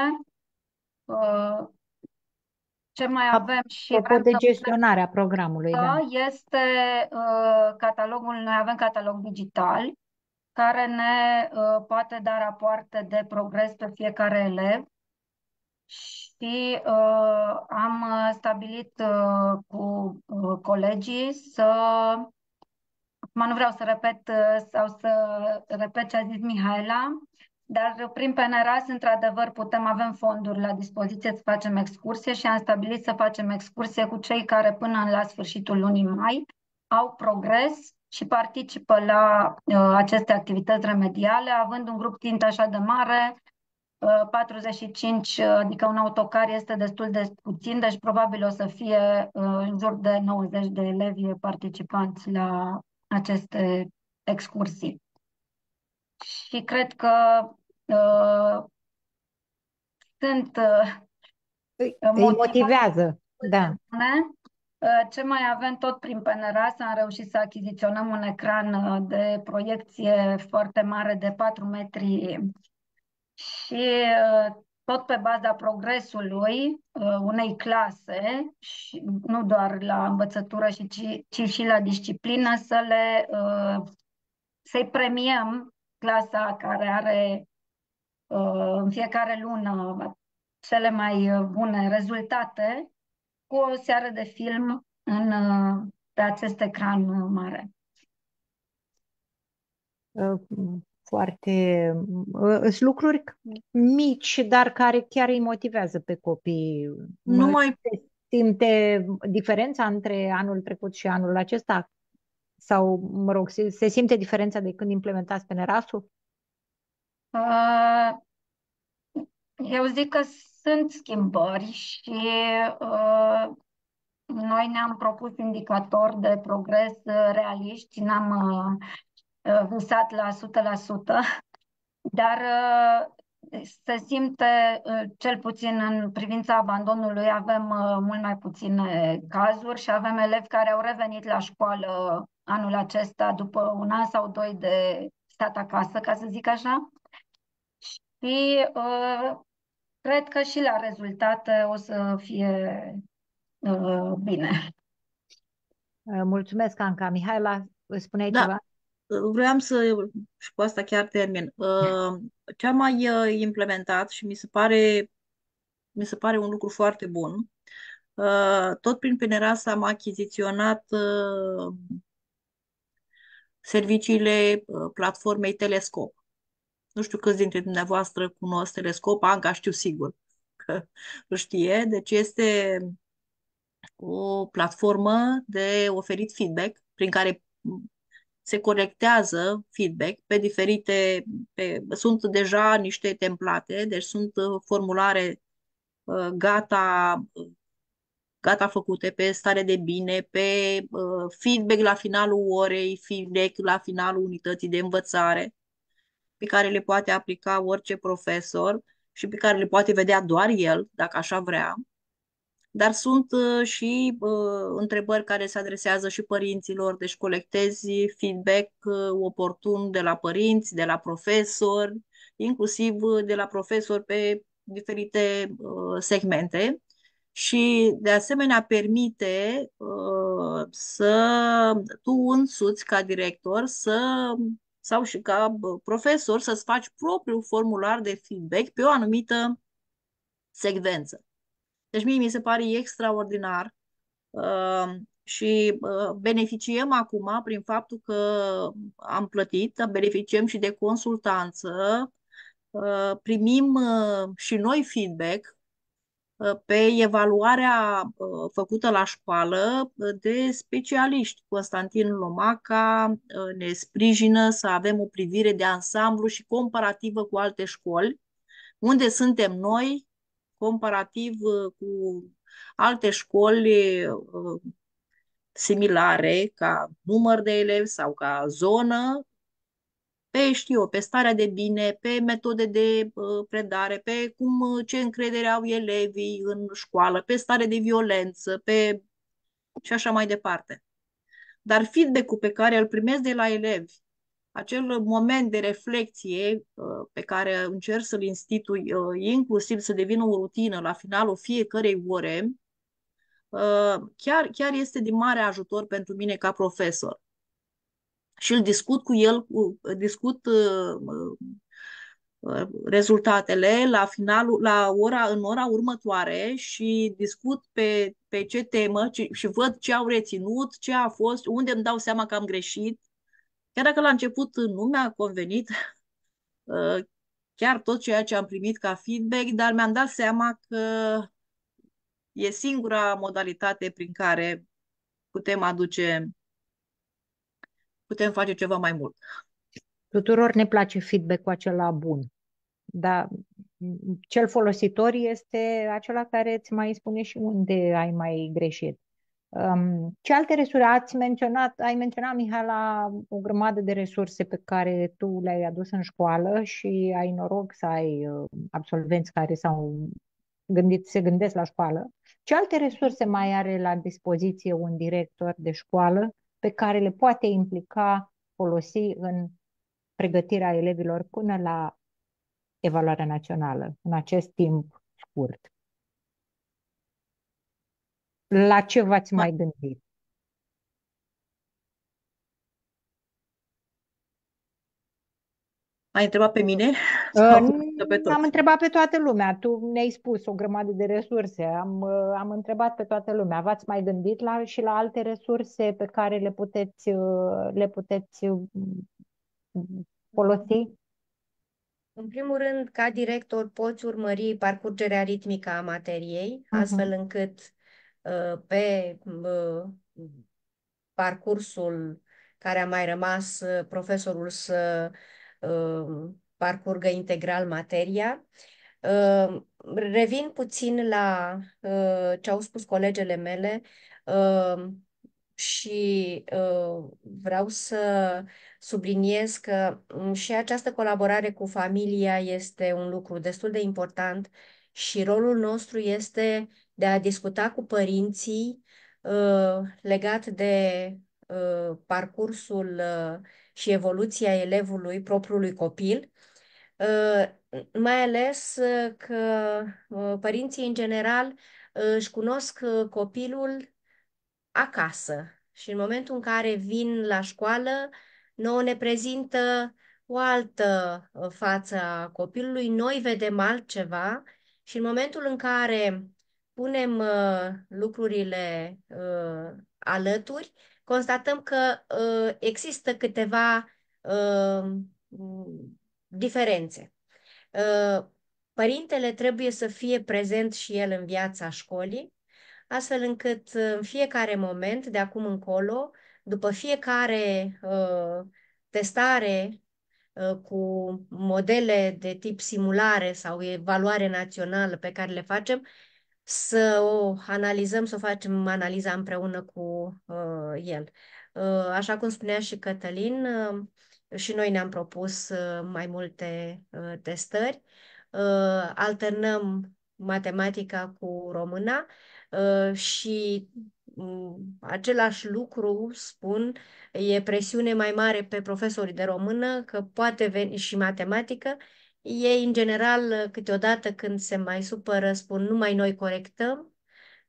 Uh, Ce mai avem și Apropo vreau de să gestionarea programului, da. Da, este uh, catalogul, noi avem catalog digital care ne uh, poate da rapoarte de progres pe fiecare elev și uh, am uh, stabilit uh, cu uh, colegii să Acum nu vreau să repet uh, sau să repet ce a zis Mihaela, dar prin PNRAS, într-adevăr, putem avem fonduri la dispoziție să facem excursie și am stabilit să facem excursie cu cei care până la sfârșitul lunii mai au progres și participă la uh, aceste activități remediale, având un grup țintă așa de mare, 45, adică un autocar este destul de puțin, deci probabil o să fie în jur de 90 de elevi participanți la aceste excursii. Și cred că uh, sunt uh, îi motivează, da. Ce mai avem tot prin PNRA, am reușit să achiziționăm un ecran de proiecție foarte mare de 4 metri și tot pe baza progresului unei clase, și nu doar la învățătură, ci, ci și la disciplină, să le, să-i premiăm clasa care are în fiecare lună cele mai bune rezultate cu o seară de film în, pe acest ecran mare. Foarte... Sunt lucruri mici, dar care chiar îi motivează pe copii. Nu mai simte diferența între anul trecut și anul acesta? Sau, mă rog, se, se simte diferența de când implementați PNRAS-ul? Uh, eu zic că sunt schimbări și uh, noi ne-am propus indicatori de progres uh, realiști, n-am uh, uh visat la 100%, *laughs* dar uh, se simte, uh, cel puțin în privința abandonului, avem uh, mult mai puține cazuri și avem elevi care au revenit la școală anul acesta după un an sau doi de stat acasă, ca să zic așa. Și uh, cred că și la rezultate o să fie uh, bine. Uh, mulțumesc, Anca. Mihaela, spuneai da. ceva? Vreau să, și cu asta chiar termin, uh, ce am mai uh, implementat și mi se pare, mi se pare un lucru foarte bun, tot prin PNRAS am achiziționat serviciile platformei Telescop. Nu știu câți dintre dumneavoastră cunosc telescop, Anca știu sigur că *laughs* îl știe. Deci este o platformă de oferit feedback prin care se colectează feedback pe diferite, pe, sunt deja niște template, deci sunt uh, formulare uh, gata, gata făcute pe stare de bine, pe uh, feedback la finalul orei, feedback la finalul unității de învățare pe care le poate aplica orice profesor și pe care le poate vedea doar el, dacă așa vrea. Dar sunt uh, și uh, întrebări care se adresează și părinților, deci colectezi feedback uh, oportun de la părinți, de la profesori, inclusiv uh, de la profesori pe diferite uh, segmente și de asemenea permite uh, să tu însuți ca director să sau și ca profesor să-ți faci propriul formular de feedback pe o anumită secvență. Deci mie mi se pare extraordinar uh, și uh, beneficiem acum prin faptul că am plătit, beneficiem și de consultanță, uh, primim uh, și noi feedback Uh, pe evaluarea uh, făcută la școală uh, de specialiști. Constantin Lomaca ne sprijină să avem o privire de ansamblu și comparativă cu alte școli, unde suntem noi, comparativ cu alte școli similare ca număr de elevi sau ca zonă, pe, știu pe starea de bine, pe metode de uh, predare, pe cum, uh, ce încredere au elevii în școală, pe stare de violență, pe și așa mai departe. Dar feedback-ul pe care îl primesc de la elevi, acel moment de reflexie uh, pe care încerc să-l institui, uh, inclusiv să devină o rutină la finalul fiecărei ore, uh, chiar, chiar este de mare ajutor pentru mine ca profesor și îl discut cu el, discut uh, uh, rezultatele la finalul, la ora, în ora următoare și discut pe, pe ce temă ci, și văd ce au reținut, ce a fost, unde îmi dau seama că am greșit. Chiar dacă la început nu mi-a convenit *laughs* uh, chiar tot ceea ce am primit ca feedback, dar mi-am dat seama că e singura modalitate prin care putem aduce putem face ceva mai mult. Tuturor ne place feedback-ul acela bun, dar cel folositor este acela care îți mai spune și unde ai mai greșit. Um, ce alte resurse ați menționat? Ai menționat, Mihaela, o grămadă de resurse pe care tu le-ai adus în școală și ai noroc să ai uh, absolvenți care s-au gândit, se gândesc la școală. Ce alte resurse mai are la dispoziție un director de școală pe care le poate implica, folosi în pregătirea elevilor până la evaluarea națională, în acest timp scurt? La ce v-ați mai gândit? Ai întrebat pe mine? pe toți? Am întrebat pe toată lumea. Tu ne-ai spus o grămadă de resurse. Am, uh, am întrebat pe toată lumea. V-ați mai gândit la, și la alte resurse pe care le puteți, uh, le puteți uh, folosi? În primul rând, ca director, poți urmări parcurgerea ritmică a materiei, uh-huh. astfel încât uh, pe uh, parcursul care a mai rămas, uh, profesorul să parcurgă integral materia. Revin puțin la ce au spus colegele mele și vreau să subliniez că mm, și această colaborare cu familia este un lucru destul de important și rolul nostru este de a discuta cu părinții uh, legat de uh, parcursul uh, și evoluția elevului, propriului copil, uh, mai ales uh, că uh, părinții în general își cunosc copilul acasă. Și în momentul în care vin la școală nouă ne prezintă o altă uh, față a copilului, noi vedem altceva și în momentul în care punem uh, lucrurile uh, alături, constatăm că uh, există câteva uh, diferențe. Uh, părintele trebuie să fie prezent și el în viața școlii, astfel încât în fiecare moment, de acum încolo, după fiecare uh, testare uh, cu modele de tip simulare sau evaluare națională pe care le facem, să o analizăm, să o facem analiza împreună cu uh, el. Uh, așa cum spunea și Cătălin, uh, și noi ne-am propus uh, mai multe uh, testări. Uh, alternăm matematica cu româna uh, și Mm, același lucru spun, e presiune mai mare pe profesorii de română, că poate veni și matematică. Ei, în general, câteodată când se mai supără, spun numai noi corectăm,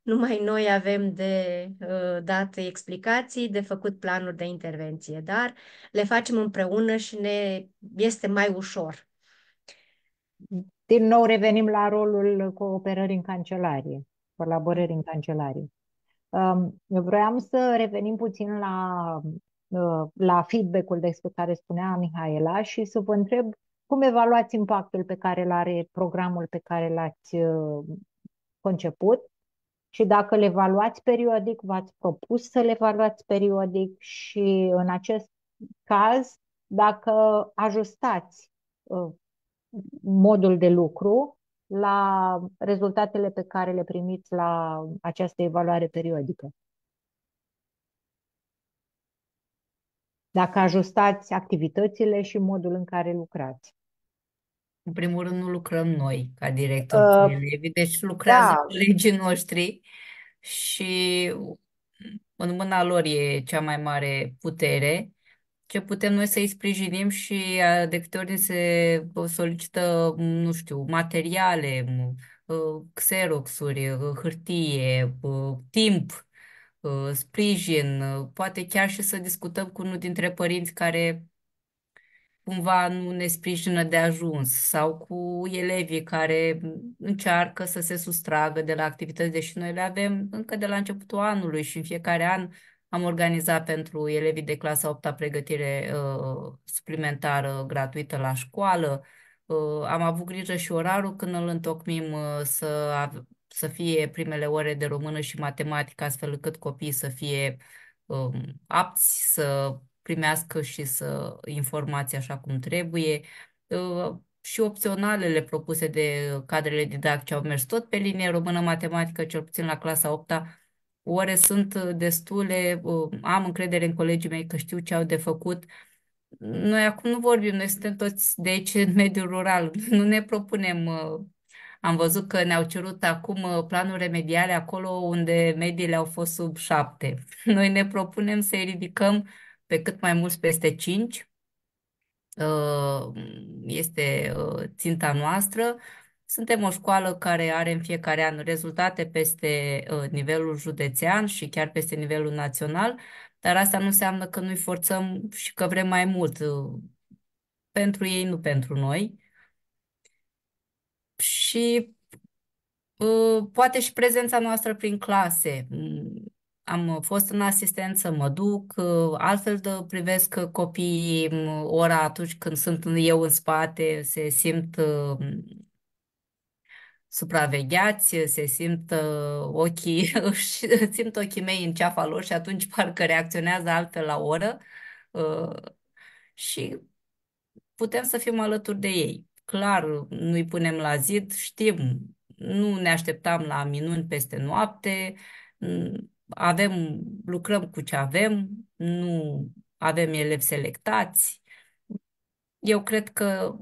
numai noi avem de uh, dat explicații, de făcut planuri de intervenție, dar le facem împreună și ne este mai ușor. Din nou revenim la rolul cooperării în cancelarie, colaborării în cancelarie. Eu vreau să revenim puțin la, uh, la feedback-ul despre care spunea Mihaela și să vă întreb cum evaluați impactul pe care îl are programul pe care l-ați uh, conceput și dacă le evaluați periodic, v-ați propus să le evaluați periodic și în acest caz, dacă ajustați uh, modul de lucru la rezultatele pe care le primiți la această evaluare periodică. Dacă ajustați activitățile și modul în care lucrați. În primul rând, nu lucrăm noi ca director uh, cu elevii, deci lucrează da. colegii noștri și în mâna lor e cea mai mare putere ce putem noi să-i sprijinim și de câte ori se solicită, nu știu, materiale, xeroxuri, hârtie, timp, sprijin, poate chiar și să discutăm cu unul dintre părinți care cumva nu ne sprijină de ajuns sau cu elevii care încearcă să se sustragă de la activități, deși noi le avem încă de la începutul anului și în fiecare an am organizat pentru elevii de clasa 8 pregătire uh, suplimentară gratuită la școală. Uh, am avut grijă și orarul când îl întocmim uh, să, să fie primele ore de română și matematică, astfel încât copiii să fie uh, apți să primească și să informații așa cum trebuie. Uh, și opționalele propuse de cadrele didactice au mers tot pe linie română-matematică, cel puțin la clasa 8 -a. Ore sunt destule, uh, am încredere în colegii mei că știu ce au de făcut. Noi acum nu vorbim, noi suntem toți de aici în mediul rural, nu ne propunem uh, am văzut că ne-au cerut acum uh, planuri remediale acolo unde mediile au fost sub 7. Noi ne propunem să-i ridicăm pe cât mai mulți peste 5. Uh, este uh, ținta noastră. Suntem o școală care are în fiecare an rezultate peste nivelul județean și chiar peste nivelul național, dar asta nu înseamnă că noi forțăm și că vrem mai mult pentru ei, nu pentru noi și uh, poate și prezența noastră prin clase. Mm, am fost în asistență, mă duc, uh, altfel de privesc copiii mm, ora atunci când sunt eu în spate, se simt uh, supravegheați, se simt ochii, *laughs* simt ochii mei în ceafa lor și atunci parcă reacționează altfel la oră și putem să fim alături de ei. Clar nu-i punem la zid, știm, nu ne așteptam la minuni peste noapte, avem, lucrăm cu ce avem, nu avem elevi selectați. Eu cred că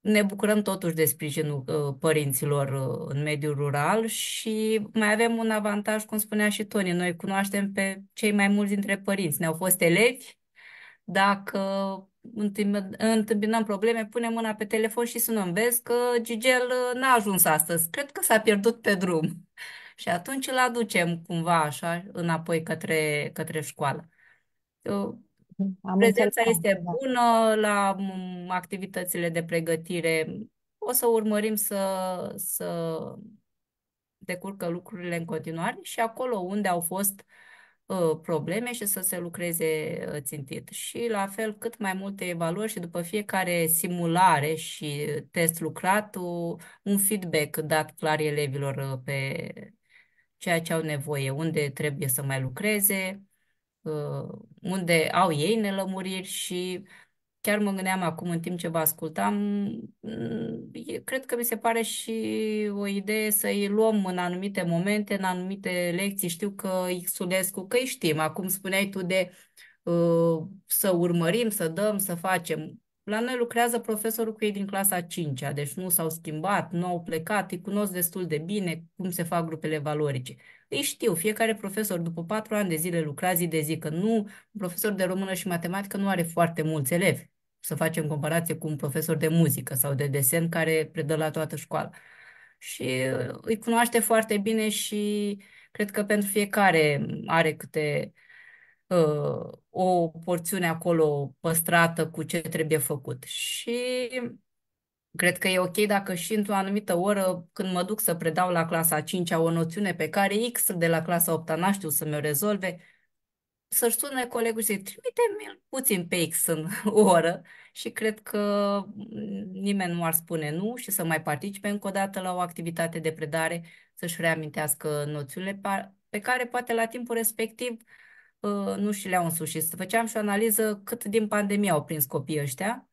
ne bucurăm totuși de sprijinul uh, părinților uh, în mediul rural și mai avem un avantaj, cum spunea și Toni, noi cunoaștem pe cei mai mulți dintre părinți. Ne-au fost elevi, dacă întâmpinăm probleme, punem mâna pe telefon și sunăm. Vezi că Gigel uh, n-a ajuns astăzi, cred că s-a pierdut pe drum. Și atunci îl aducem cumva așa înapoi către, către școală. Uh, Am Prezența este da. bună la activitățile de pregătire. O să urmărim să, să decurcă lucrurile în continuare și acolo unde au fost uh, Uh, probleme și să se lucreze uh, țintit. Și la fel, cât mai multe evaluări și după fiecare simulare și test lucrat, un feedback dat clar elevilor uh, pe ceea ce au nevoie, unde trebuie să mai lucreze, unde au ei nelămuriri și chiar mă gândeam acum în timp ce vă ascultam, mm, cred că mi se pare și o idee să-i luăm în anumite momente, în anumite lecții. Știu că Xulescu, că îi știm, acum spuneai tu de uh, să urmărim, să dăm, să facem. La noi lucrează profesorul cu ei din clasa 5 -a, deci nu s-au schimbat, nu au plecat, îi cunosc destul de bine cum se fac grupele valorice. Îi știu, fiecare profesor după patru ani de zile lucra zi de zi, că nu, un profesor de română și matematică nu are foarte mulți elevi să facem comparație cu un profesor de muzică sau de desen care predă la toată școala. Și uh, îi cunoaște foarte bine și cred că pentru fiecare are câte uh, o porțiune acolo păstrată cu ce trebuie făcut. Și cred că e ok dacă și într-o anumită oră, când mă duc să predau la clasa 5 o noțiune pe care X de la clasa 8 n-a știu să mi-o rezolve, să-și sune colegul și să-i trimite puțin pe X în o *laughs* oră și cred că nimeni nu ar spune nu și să mai participe încă o dată la o activitate de predare, să-și reamintească noțiunile pe care poate la timpul respectiv uh, nu și le-au însușit. Făceam și o analiză cât din pandemie au prins copiii ăștia.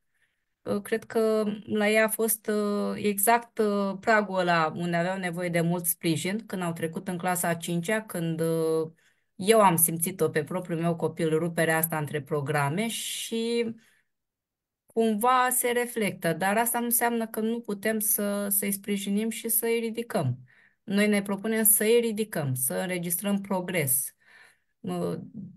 Uh, cred că la ei a fost uh, exact pragul ăla unde aveau nevoie de mult sprijin când au trecut în clasa a 5-a, când eu am simțit-o pe propriul meu copil, ruperea asta între programe și cumva se reflectă, dar asta nu înseamnă că nu putem să, să-i sprijinim și să-i ridicăm. Noi ne propunem să-i ridicăm, să înregistrăm progres.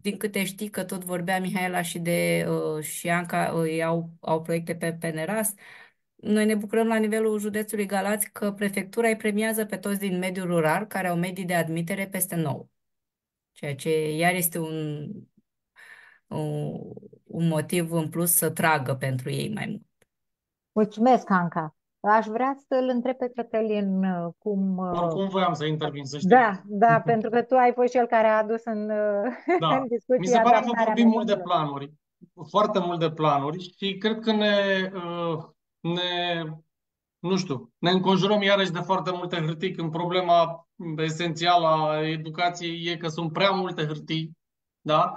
Din câte știi că tot vorbea Mihaela și de uh, și Anca uh, au, au proiecte pe PNRAS, noi ne bucurăm la nivelul județului Galați că prefectura îi premiază pe toți din mediul rural care au medii de admitere peste 9 ceea ce iar este un, un, un motiv în plus să tragă pentru ei mai mult. Mulțumesc, Anca. Aș vrea să-l întreb pe Cătălin uh, cum... Uh, Oricum voiam să intervin, să știi. Da, da, *laughs* pentru că tu ai fost cel care a adus în, uh, *laughs* da. în discuție Mi se pare că vorbim mult de planuri, foarte mult de planuri și cred că ne, ne nu știu, ne înconjurăm iarăși de foarte multe hârtii când problema esențială a educației e că sunt prea multe hârtii, da?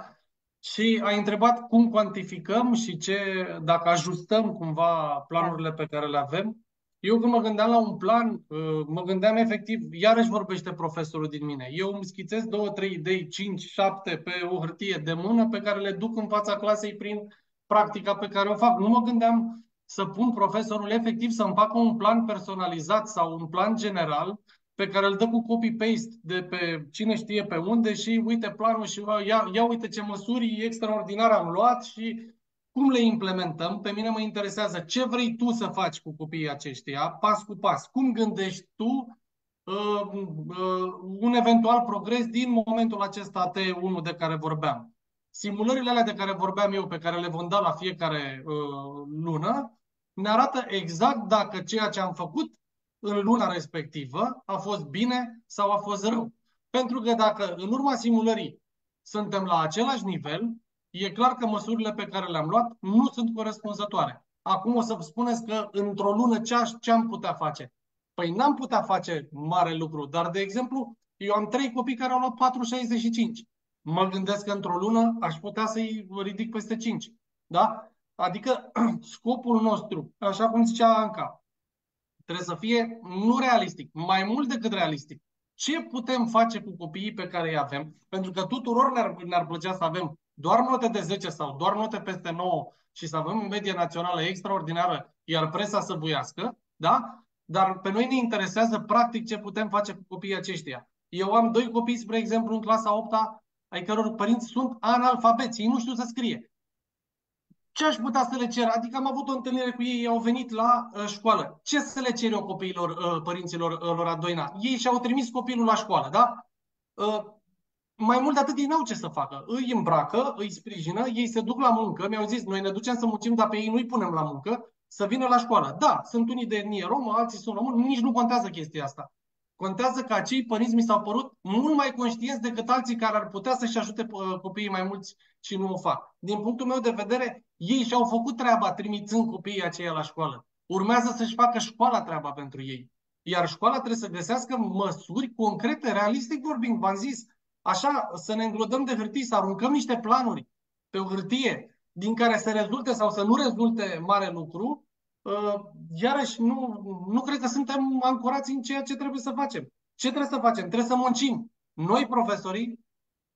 Și ai întrebat cum cuantificăm și ce, dacă ajustăm cumva planurile pe care le avem. Eu când mă gândeam la un plan, uh, mă gândeam efectiv, iarăși vorbește profesorul din mine. Eu îmi schițez două, trei idei, cinci, șapte pe o hârtie de mână pe care le duc în fața clasei prin practica pe care o fac. Nu mă gândeam să pun profesorul efectiv să-mi facă un plan personalizat sau un plan general pe care îl dă cu copy-paste de pe cine știe pe unde și uite planul și ia, ia uite ce măsuri extraordinare am luat și cum le implementăm. Pe mine mă interesează ce vrei tu să faci cu copiii aceștia, pas cu pas. Cum gândești tu uh, uh, un eventual progres din momentul acesta T1 de care vorbeam. Simulările alea de care vorbeam eu, pe care le vom da la fiecare uh, lună, ne arată exact dacă ceea ce am făcut în luna respectivă a fost bine sau a fost rău. Pentru că dacă în urma simulării suntem la același nivel, e clar că măsurile pe care le-am luat nu sunt corespunzătoare. Acum o să spuneți că într-o lună ce, aș, ce am putea face? Păi n-am putea face mare lucru, dar de exemplu, eu am trei copii care au luat 4,65. Mă gândesc că într-o lună aș putea să-i ridic peste 5. Da? Adică *clears throat* scopul nostru, așa cum zicea Anca, trebuie să fie nu realistic, mai mult decât realistic. Ce putem face cu copiii pe care îi avem? Pentru că tuturor ne-ar, ne-ar plăcea să avem doar note de 10 sau doar note peste 9 și să avem o medie națională extraordinară, iar presa să buiască, da? Dar pe noi ne interesează practic ce putem face cu copiii aceștia. Eu am doi copii, spre exemplu, în clasa 8 ai căror părinți sunt analfabeți, ei nu știu să scrie. Ce aș putea să le cer? Adică am avut o întâlnire cu ei, au venit la uh, școală. Ce să le cer eu copiilor, uh, părinților uh, lor a doina? Ei și-au trimis copilul la școală, da? Uh, mai mult de atât ei n-au ce să facă. Îi îmbracă, îi sprijină, ei se duc la muncă. Mi-au zis, noi ne ducem să muncim, dar pe ei nu-i punem la muncă, să vină la școală. Da, sunt unii de etnie romă, alții sunt români, nici nu contează chestia asta. Contează că acei părinți mi s-au părut mult mai conștienți decât alții care ar putea să-și ajute uh, copiii mai mulți și nu o fac. Din punctul meu de vedere, ei și-au făcut treaba trimițând copiii aceia la școală. Urmează să-și facă școala treaba pentru ei. Iar școala trebuie să găsească măsuri concrete, realistic vorbind, v-am zis, așa, să ne înglodăm de hârtii, să aruncăm niște planuri pe o hârtie din care să rezulte sau să nu rezulte mare lucru, uh, iarăși nu, nu cred că suntem ancorați în ceea ce trebuie să facem. Ce trebuie să facem? Trebuie să muncim. Noi, profesorii,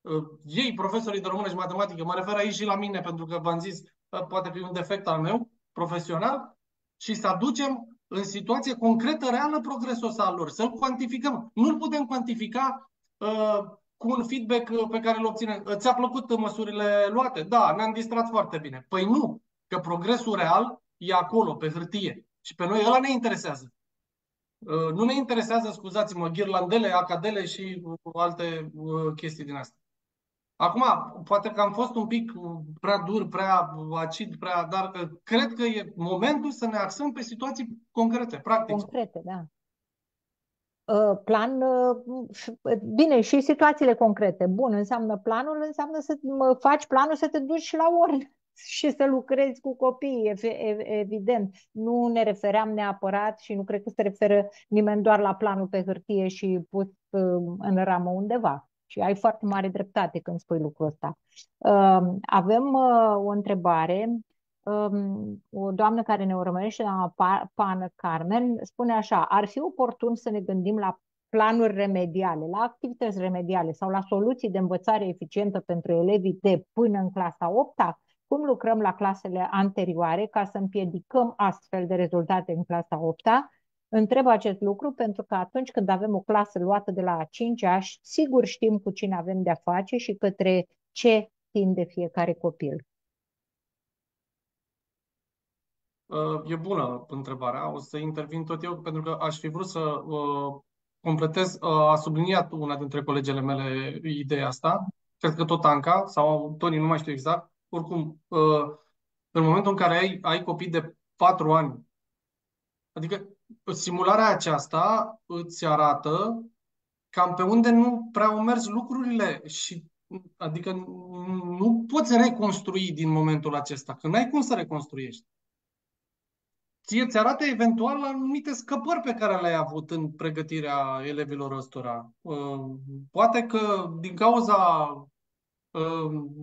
uh, ei, profesorii de română și matematică, mă refer aici și la mine, pentru că v-am zis, uh, poate fi un defect al meu, profesional, și să aducem în situație concretă, reală, progresul ăsta al lor, să-l cuantificăm. Nu-l putem cuantifica uh, cu un feedback uh, pe care îl obținem. Ți-a plăcut măsurile luate? Da, ne-am distrat foarte bine. Păi nu, că progresul real e acolo, pe hârtie. Și pe noi ăla ne interesează. Uh, nu ne interesează, scuzați-mă, ghirlandele, acadele și uh, alte chestii din astea. Acum, poate că am fost un pic prea dur, prea acid, prea, dar cred că e momentul să ne axăm pe situații concrete, practice. Concrete, da. Uh, plan, uh, bine, și situațiile concrete. Bun, înseamnă planul, înseamnă să faci planul să te duci la ori *laughs* și să lucrezi cu copiii, evident. Nu ne refeream neapărat și nu cred că se referă nimeni doar la planul pe hârtie și pus uh, în ramă undeva. Și ai foarte mare dreptate când spui lucrul ăsta. Avem o întrebare um, o doamnă care ne urmărește, doamna Pană Carmen, spune așa, ar fi oportun să ne gândim la planuri remediale, la activități remediale sau la soluții de învățare eficientă pentru elevii de până în clasa 8 -a? Cum lucrăm la clasele anterioare ca să împiedicăm astfel de rezultate în clasa 8 -a? Întreb acest lucru pentru că atunci când avem o clasă luată de la a 5-a, sigur știm cu cine avem de-a face și către ce tinde fiecare copil. Uh, e bună întrebarea. O să intervin tot eu pentru că aș fi vrut să uh, completez. Uh, a subliniat una dintre colegele mele ideea asta. Cred că tot Anca sau Toni, nu mai știu exact. Oricum, în momentul în care ai, ai copii de 4 ani, adică simularea aceasta îți arată cam pe unde nu prea au mers lucrurile și adică nu poți reconstrui din momentul acesta, că n-ai cum să reconstruiești ție ți arată eventual anumite scăpări pe care le-ai avut în pregătirea elevilor ăstora. Uh, poate că din cauza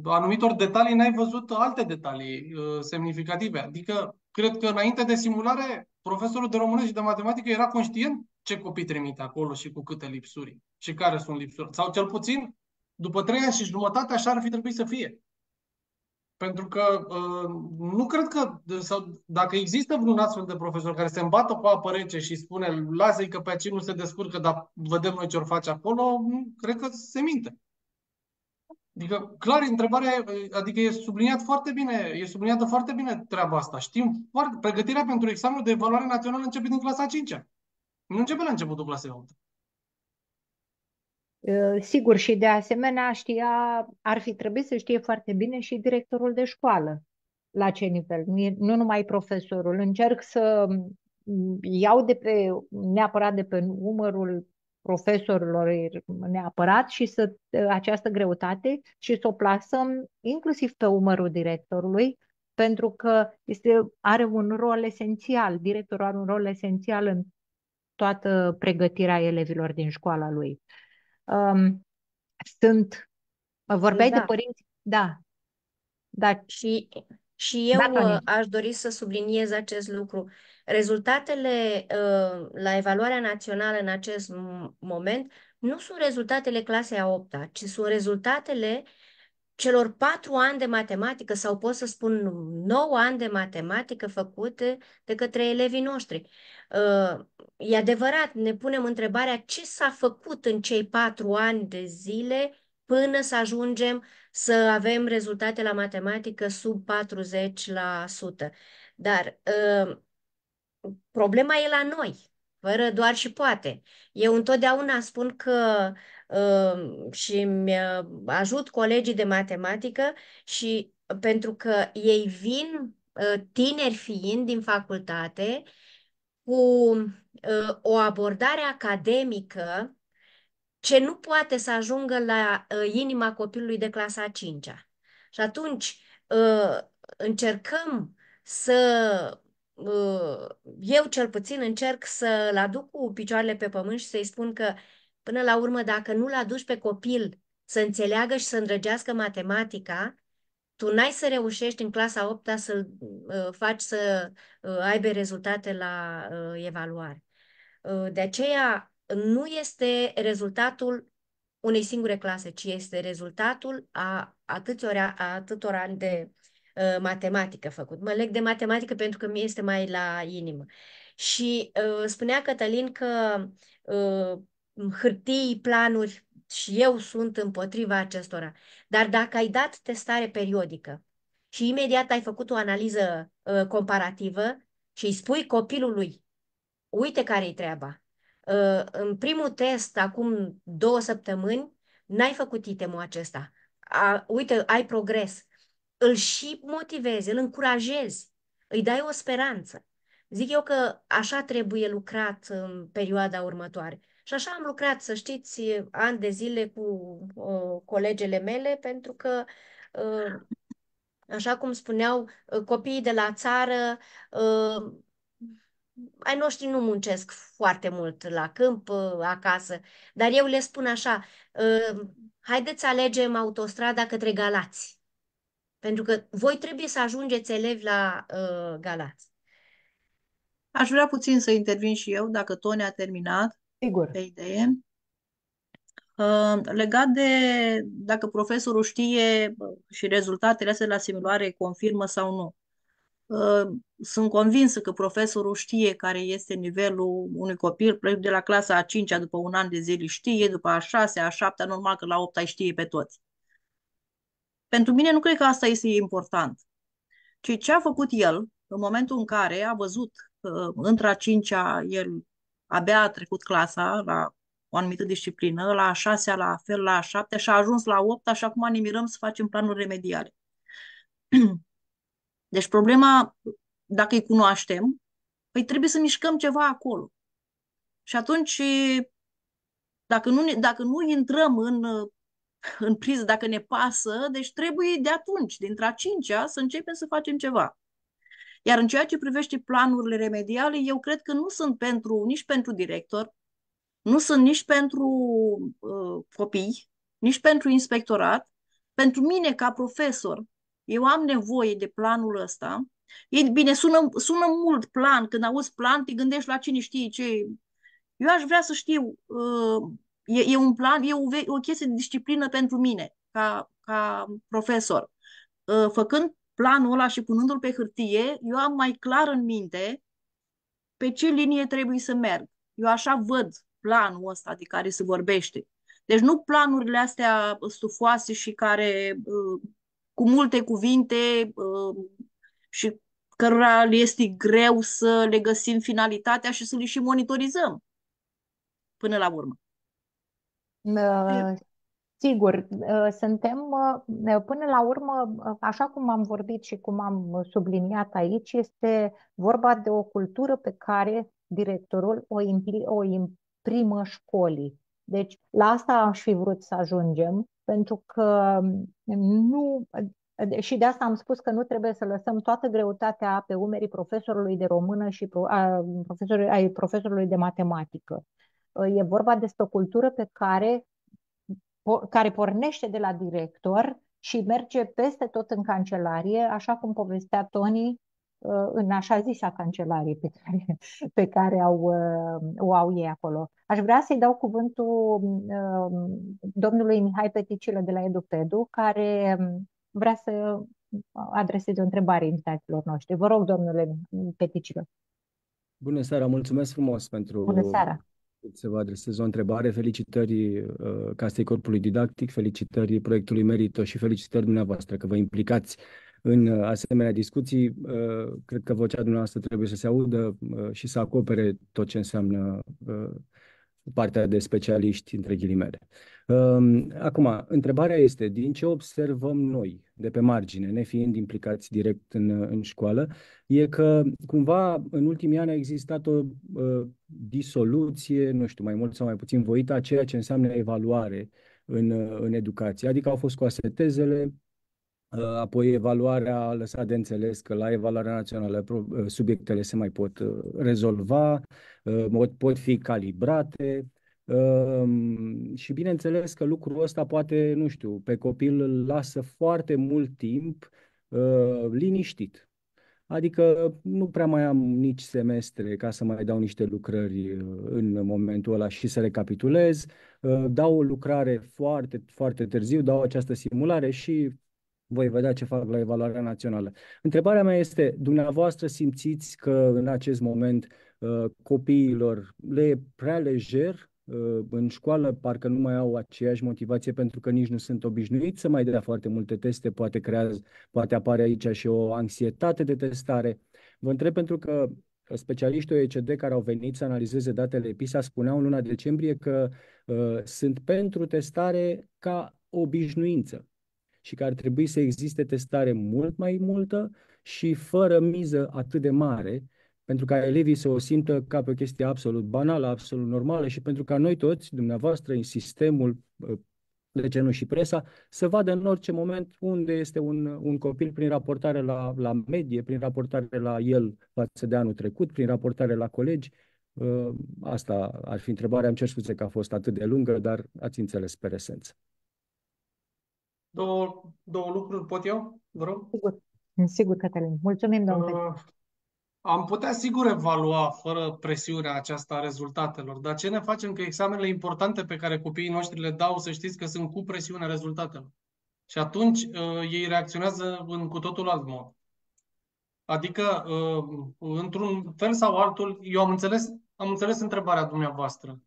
anumitor detalii n-ai văzut alte detalii semnificative. Adică, cred că înainte de simulare, profesorul de română și de matematică era conștient ce copii trimite acolo și cu câte lipsuri și care sunt lipsuri. Sau cel puțin, după trei ani și jumătate, așa ar fi trebuit să fie. Pentru că uh, nu cred că, sau dacă există vreun astfel de profesor care se îmbată cu apă rece și spune lasă-i că pe aici nu se descurcă, dar vedem noi ce or face acolo, cred că se minte. Adică, clar, întrebarea, adică e subliniat foarte bine, e subliniată foarte bine treaba asta. Știm foarte, pregătirea pentru examenul de evaluare națională începe din clasa 5 -a. Nu începe la începutul clasei 8 Sigur, și de asemenea știa, ar fi trebuit să știe foarte bine și directorul de școală la ce nivel, nu, e, nu numai profesorul. Încerc să iau de pe, neapărat de pe numărul profesorilor neapărat și să această greutate și să o plasăm inclusiv pe umărul directorului, pentru că este, are un rol esențial, directorul are un rol esențial în toată pregătirea elevilor din școala lui. Um, sunt, vorbeai da. de părinți, da, da. Și, și eu da, aș dori să subliniez acest lucru. Rezultatele uh, la evaluarea națională în acest moment nu sunt rezultatele clasei a 8 -a, ci sunt rezultatele celor patru ani de matematică sau pot să spun nouă ani de matematică făcute de către elevii noștri. Uh, e adevărat, ne punem întrebarea ce s-a făcut în cei patru ani de zile până să ajungem să avem rezultate la matematică sub 40%. Dar uh, problema e la noi, fără doar și poate. Eu întotdeauna spun că uh, și îmi ajut colegii de matematică și pentru că ei vin tineri fiind din facultate cu uh, o abordare academică ce nu poate să ajungă la uh, inima copilului de clasa a 5-a. Și atunci uh, încercăm să uh, eu cel puțin încerc să-l aduc cu picioarele pe pământ și să-i spun că până la urmă dacă nu-l aduci pe copil să înțeleagă și să îndrăgească matematica, tu n-ai să reușești în clasa 8 să-l uh, faci să uh, aibă rezultate la uh, evaluare. Uh, de aceea nu este rezultatul unei singure clase, ci este rezultatul a atâtor, a atâtor ani de uh, matematică făcut. Mă leg de matematică pentru că mi este mai la inimă. Și uh, spunea Cătălin că uh, hârtii, planuri și eu sunt împotriva acestora. Dar dacă ai dat testare periodică și imediat ai făcut o analiză uh, comparativă și îi spui copilului, uite care-i treaba. Uh, în primul test, acum două săptămâni, n-ai făcut itemul acesta. A, uite, ai progres. Îl și motivezi, îl încurajezi, îi dai o speranță. Zic eu că așa trebuie lucrat în perioada următoare. Și așa am lucrat, să știți, ani de zile cu uh, colegele mele, pentru că, uh, așa cum spuneau, uh, copiii de la țară, uh, ai noștri nu muncesc foarte mult la câmp, uh, acasă, dar eu le spun așa, uh, haideți să alegem autostrada către Galați. Pentru că voi trebuie să ajungeți elevi la uh, Galați. Aș vrea puțin să intervin și eu, dacă Tony a terminat. Sigur. Pe idee. Uh, legat de dacă profesorul știe și rezultatele astea la simulare confirmă sau nu. Uh, sunt convinsă că profesorul știe care este nivelul unui copil, de la clasa a 5 după un an de zile știe, după a 6 a 7 normal că la 8 ai știe pe toți. Pentru mine nu cred că asta este important. Ci ce a făcut el în momentul în care a văzut că între a 5 el abia a trecut clasa la o anumită disciplină, la a șasea la fel, la a șaptea și a ajuns la opt, așa acum ne mirăm să facem planuri remediale. *clears throat* Deci problema, dacă îi cunoaștem, păi trebuie să mișcăm ceva acolo. Și atunci, dacă nu, dacă nu intrăm în, în priză, dacă ne pasă, deci trebuie de atunci, dintre a cincea, să începem să facem ceva. Iar în ceea ce privește planurile remediale, eu cred că nu sunt pentru, nici pentru director, nu sunt nici pentru uh, copii, nici pentru inspectorat, pentru mine, ca profesor, eu am nevoie de planul ăsta. E bine, sună, sună mult plan. Când auzi plan, te gândești la cine știe ce. Eu aș vrea să știu, uh, e, e un plan, e o, o chestie de disciplină pentru mine, ca, ca profesor. Uh, făcând planul ăla și punându-l pe hârtie, eu am mai clar în minte pe ce linie trebuie să merg. Eu așa văd planul ăsta de care se vorbește. Deci nu planurile astea stufoase și care uh, cu multe cuvinte uh, și cărora le este greu să le găsim finalitatea și să le și monitorizăm până la urmă. Uh, sigur, uh, suntem uh, până la urmă, așa cum am vorbit și cum am subliniat aici, este vorba de o cultură pe care directorul o, impli, o imprimă școlii. Deci la asta aș fi vrut să ajungem, pentru că nu, și de asta am spus că nu trebuie să lăsăm toată greutatea pe umerii profesorului de română și a, profesorului, ai profesorului de matematică. E vorba despre o cultură pe care, care pornește de la director și merge peste tot în cancelarie, așa cum povestea Tony în așa zisa cancelarie pe care, *laughs* pe care au, o au ei acolo. Aș vrea să-i dau cuvântul domnului Mihai Peticilă de la EduPedu, care vrea să adreseze o întrebare invitaților noștri. Vă rog, domnule Peticilă. Bună seara, mulțumesc frumos pentru Bună seara. Să vă adresez o întrebare. Felicitări uh, Casei Corpului Didactic, felicitări proiectului Merito și felicitări dumneavoastră că vă implicați în uh, asemenea discuții. Uh, cred că vocea dumneavoastră trebuie să se audă uh, și să acopere tot ce înseamnă uh, partea de specialiști, între ghilimele. Um, acum, întrebarea este, din ce observăm noi de pe margine, nefiind implicați direct în, în școală, e că cumva în ultimii ani a existat o uh, disoluție, nu știu, mai mult sau mai puțin voită, a ceea ce înseamnă evaluare în, în educație. Adică au fost scoase tezele, uh, apoi evaluarea a lăsat de înțeles că la evaluarea națională uh, subiectele se mai pot uh, rezolva, pot fi calibrate, Ehm, și bineînțeles că lucrul ăsta poate, nu știu, pe copil îl lasă foarte mult timp uh, liniștit. Adică nu prea mai am nici semestre ca să mai dau niște lucrări uh, în momentul ăla și să recapitulez. Uh, dau o lucrare foarte, foarte târziu, dau această simulare și voi vedea ce fac la evaluarea națională. Întrebarea mea este, dumneavoastră simțiți că în acest moment copiilor le e prea lejer Uh, în școală parcă nu mai au aceeași motivație pentru că nici nu sunt obișnuiți să mai dea foarte multe teste, poate, creează, poate apare aici și o anxietate de testare. Vă întreb pentru că specialiștii OECD care au venit să analizeze datele PISA spuneau în luna decembrie că uh, sunt pentru testare ca obișnuință și că ar trebui să existe testare mult mai multă și fără miză atât de mare pentru ca elevii să o simtă ca pe o chestie absolut banală, absolut normală și pentru ca noi toți, dumneavoastră, în sistemul, de ce nu și presa, să vadă în orice moment unde este un, un copil prin raportare la, la medie, prin raportare la el față de anul trecut, prin raportare la colegi. Ă, asta ar fi întrebarea. Îmi cer scuze că a fost atât de lungă, dar ați înțeles pe esență. Două, două lucruri pot eu, vă rog? Sigur, sigur Cătălin. Mulțumim, domnule. Uh, am putea sigur evalua fără presiunea aceasta a rezultatelor, dar ce ne facem că examenele importante pe care copiii noștri le dau, să știți că sunt cu presiunea rezultatelor. Și atunci uh, ei reacționează în cu totul alt mod. Adică, uh, într-un fel sau altul, eu am înțeles, am înțeles întrebarea dumneavoastră,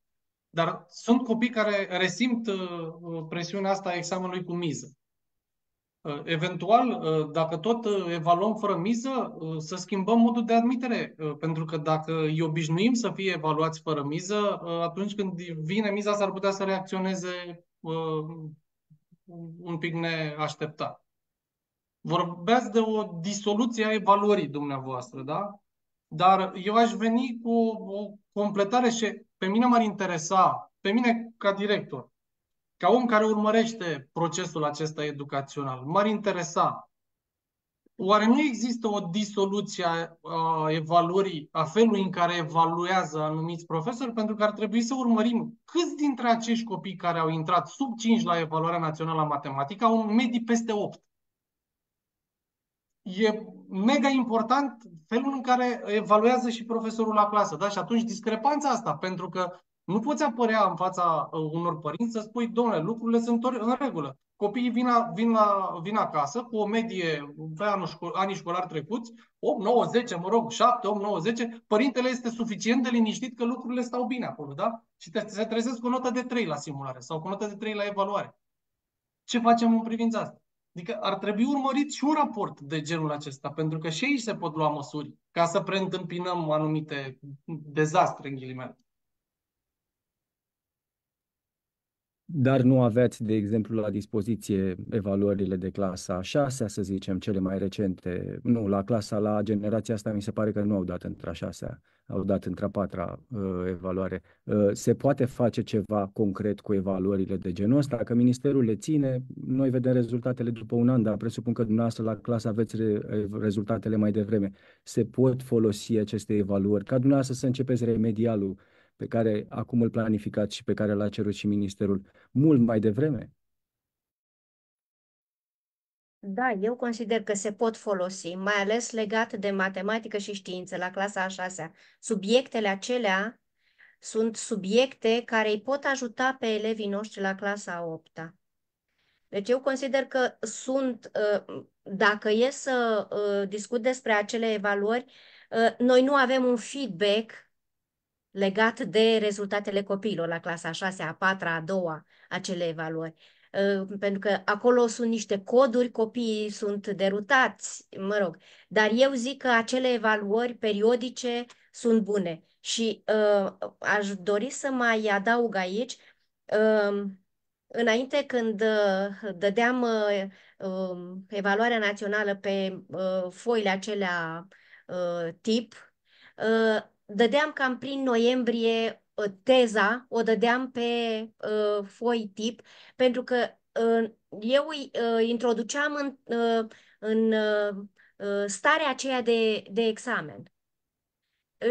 dar sunt copii care resimt uh, presiunea asta a examenului cu miză. Uh, eventual, uh, dacă tot uh, evaluăm fără miză, să schimbăm modul de admitere. Pentru că dacă îi obișnuim să fie evaluați fără miză, atunci când vine miza s-ar putea să reacționeze un pic neașteptat. Vorbeați de o disoluție a evaluării dumneavoastră, da? Dar eu aș veni cu o completare și pe mine m-ar interesa, pe mine ca director, ca om care urmărește procesul acesta educațional, m-ar interesa oare nu există o disoluție a evaluării, a felului în care evaluează anumiți profesori? Pentru că ar trebui să urmărim câți dintre acești copii care au intrat sub 5 la evaluarea națională a matematică au un medii peste 8. E mega important felul în care evaluează și profesorul la clasă. Da? Și atunci discrepanța asta, pentru că nu poți apărea în fața uh, unor părinți să spui, domnule, lucrurile sunt în regulă. Copiii vin, la, vin, la, vin acasă cu o medie pe anul școl, anii școlari trecuți, 8, 9, 10, mă rog, 7, 8, 9, 10, părintele este suficient de liniștit că lucrurile stau bine acolo, da? Și te, se trezesc cu o notă de 3 la simulare sau cu o notă de 3 la evaluare. Ce facem în privința asta? Adică ar trebui urmărit și un raport de genul acesta, pentru că și aici se pot lua măsuri ca să preîntâmpinăm anumite dezastre, în ghilimele. Dar nu aveți, de exemplu, la dispoziție evaluările de clasa 6, să zicem, cele mai recente. Nu, la clasa, la generația asta mi se pare că nu au dat între a 6 au dat între a patra uh, evaluare. Uh, se poate face ceva concret cu evaluările de genul ăsta? Dacă ministerul le ține, noi vedem rezultatele după un an, dar presupun că dumneavoastră la clasă aveți re, rezultatele mai devreme. Se pot folosi aceste evaluări ca dumneavoastră să începeți remedialul pe care acum îl planificați și pe care l-a cerut și ministerul mult mai devreme? Da, eu consider că se pot folosi, mai ales legat de matematică și știință la clasa a șasea. Subiectele acelea sunt subiecte care îi pot ajuta pe elevii noștri la clasa a opta. Deci eu consider că sunt, uh, dacă e să uh, discut despre acele evaluări, uh, noi nu avem un feedback legat de rezultatele copiilor la clasa a șasea, a patra, a doua, acele evaluări. Uh, pentru că acolo sunt niște coduri, copiii sunt derutați, mă rog. Dar eu zic că acele evaluări periodice sunt bune. Și uh, aș dori să mai adaug aici, uh, înainte când uh, dădeam uh, uh, evaluarea națională pe uh, foile acelea uh, tip, uh, dădeam cam prin noiembrie Uh, teza o dădeam pe uh, foi tip, pentru că uh, eu îi uh, introduceam în, uh, în uh, uh starea aceea de, de examen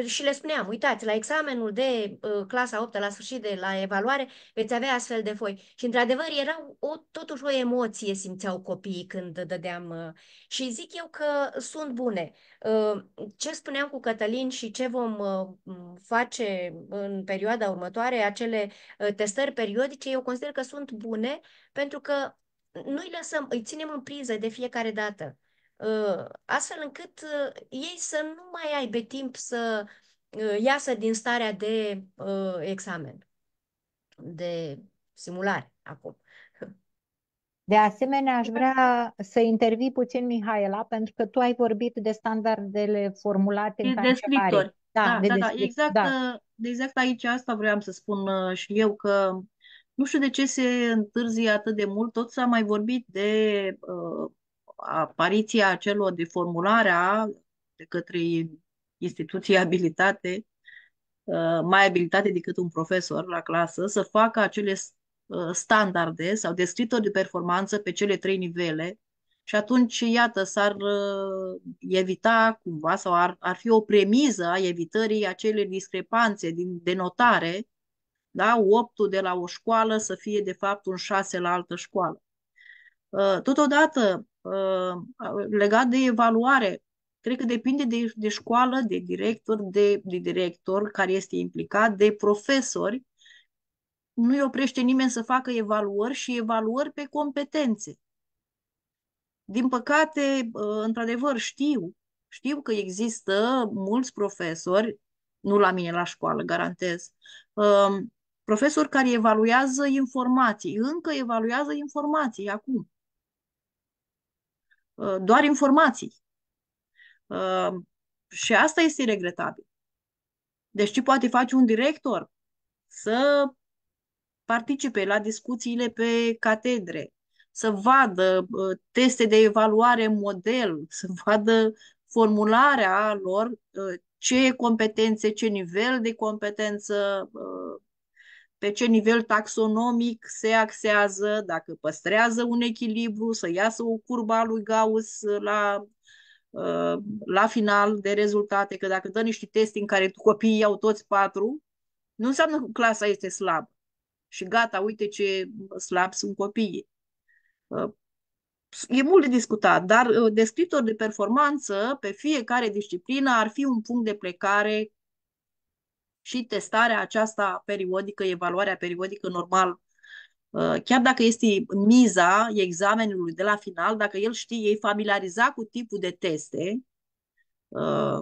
și le spuneam, uitați, la examenul de uh, clasa 8 la sfârșit de la evaluare veți avea astfel de foi. Și într-adevăr era o, totuși o emoție simțeau copiii când dădeam uh, și zic eu că sunt bune. Uh, ce spuneam cu Cătălin și ce vom uh, face în perioada următoare, acele uh, testări periodice, eu consider că sunt bune pentru că noi lăsăm, îi ținem în priză de fiecare dată. Uh, astfel încât uh, ei să nu mai aibă timp să uh, iasă din starea de examen, de simulare acum. De asemenea, aș vrea să intervii puțin, Mihaela, pentru că tu ai vorbit de standardele formulate în cancelare. Da, da, de da, da, exact, da. De exact aici asta vreau să spun și eu că nu știu de ce se întârzie atât de mult, tot s-a mai vorbit de uh, apariția celor de formularea de către instituții abilitate, uh, mai abilitate decât un profesor la clasă, să facă acele uh, standarde sau descritori de performanță pe cele trei nivele și atunci, iată, s-ar uh, evita cumva sau ar, ar fi o premiză a evitării acelei discrepanțe din denotare, da? 8 de la o școală să fie de fapt un 6 la altă școală. Totodată, Uh, legat de evaluare, cred că depinde de, de școală, de director, de, de director care este implicat, de profesori. Nu îi oprește nimeni să facă evaluări și evaluări pe competențe. Din păcate, uh, într-adevăr, știu, știu că există mulți profesori, nu la mine la școală, garantez, uh, profesori care evaluează informații, încă evaluează informații acum Uh, doar informații. Uh, și asta este regretabil. Deci ce poate face un director? Să participe la discuțiile pe catedre, să vadă uh, teste de evaluare model, *laughs* să vadă formularea lor, ce competențe, ce nivel de competență pe ce nivel taxonomic se axează, dacă păstrează un echilibru, să iasă o curba lui Gauss la uh, la final de rezultate, că dacă dă niște teste în care copiii iau toți patru, nu înseamnă că clasa este slabă. Și gata, uite ce slab sunt copiii. Uh, e mult de discutat, dar descriptor de performanță pe fiecare disciplină ar fi un punct de plecare și testarea aceasta periodică, evaluarea periodică normal Uh, chiar dacă este miza examenului de la final, dacă el știe, e familiarizat cu tipul de teste uh,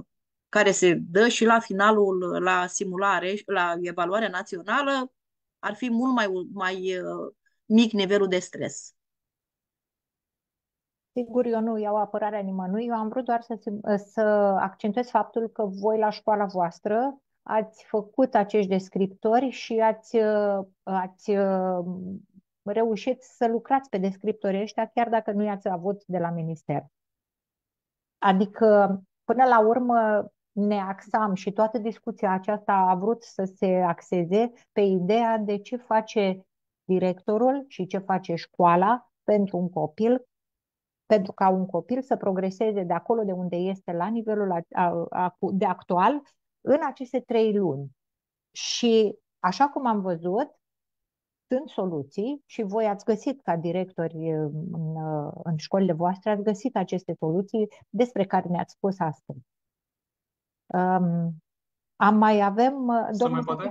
care se dă și la finalul, la simulare, la evaluarea națională, ar fi mult mai, mai uh, mic nivelul de stres. Sigur, eu nu iau apărarea nimănui, eu am vrut doar să, să accentuez faptul că voi la școala voastră ați făcut acești descriptori și ați, uh, ați uh, reușit să lucrați pe descriptorii ăștia, chiar dacă nu i-ați avut de la minister. Adică, până la urmă, ne axam și toată discuția aceasta a vrut să se axeze pe ideea de ce face directorul și ce face școala pentru un copil, pentru ca un copil să progreseze de acolo de unde este la nivelul de actual în aceste trei luni. Și așa cum am văzut, sunt soluții și voi ați găsit ca directori în, în școlile voastre, ați găsit aceste soluții despre care ne-ați spus astăzi. Um, am mai avem... domnul mai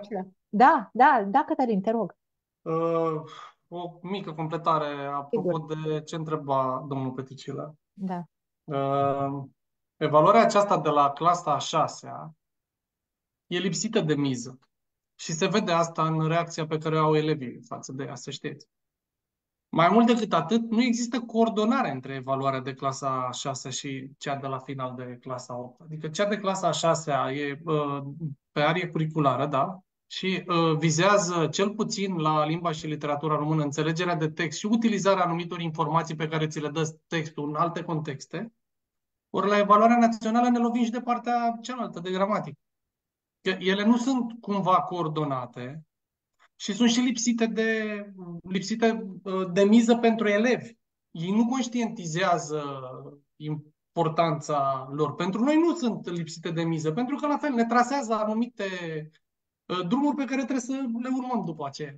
Da, da, da, Cătălin, te rog. Uh, o mică completare apropo Sigur. de ce întreba domnul Peticilă. Da. Uh, evaluarea aceasta de la clasa a șasea e lipsită de miză. Și se vede asta în reacția pe care o au elevii față de ea, să știți. Mai mult decât atât, nu există coordonare între evaluarea de clasa 6 și cea de la final de clasa 8. Adică cea de clasa 6 e uh, pe arie curriculară, da, și uh, vizează cel puțin la limba și literatura română înțelegerea de text și utilizarea anumitor informații pe care ți le dă textul în alte contexte, ori la evaluarea națională ne lovim și de partea cealaltă, de gramatică că ele nu sunt cumva coordonate și sunt și lipsite de, lipsite uh, de miză pentru elevi. Ei nu conștientizează importanța lor. Pentru noi nu sunt lipsite de miză, pentru că la fel ne trasează anumite uh, drumuri pe care trebuie să le urmăm după aceea.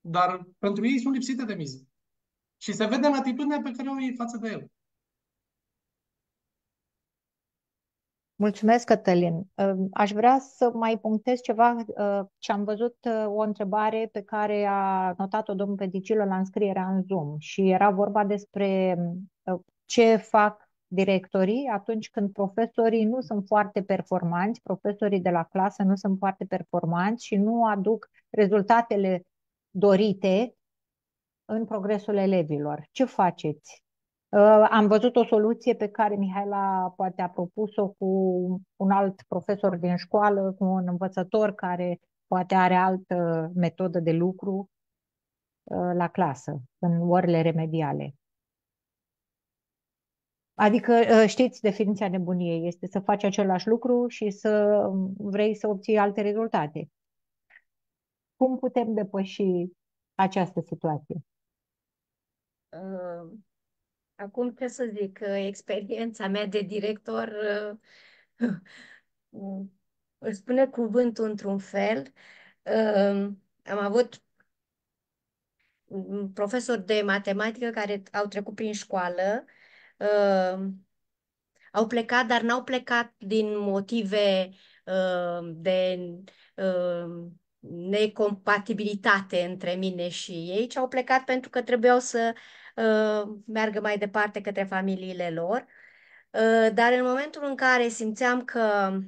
Dar pentru ei sunt lipsite de miză. Și se vede în atitudinea pe care o iei față de el. Mulțumesc, Cătălin. Aș vrea să mai punctez ceva ă, ce am văzut ă, o întrebare pe care a notat-o domnul Pedicilă la înscrierea în Zoom și era vorba despre ă, ce fac directorii atunci când profesorii nu sunt foarte performanți, profesorii de la clasă nu sunt foarte performanți și nu aduc rezultatele dorite în progresul elevilor. Ce faceți? Uh, am văzut o soluție pe care Mihaela poate a propus-o cu un alt profesor din școală, cu un învățător care poate are altă metodă de lucru uh, la clasă, în orele remediale. Adică uh, știți definiția nebuniei, este să faci același lucru și să vrei să obții alte rezultate. Cum putem depăși această situație? Uh Acum ce să zic, experiența mea de director *laughs* își spune cuvântul într-un fel. Am avut profesori de matematică care au trecut prin școală, au plecat, dar n-au plecat din motive de necompatibilitate între mine și ei, ci au plecat pentru că trebuiau să Uh, meargă mai departe către familiile lor. Uh, dar în momentul în care simțeam că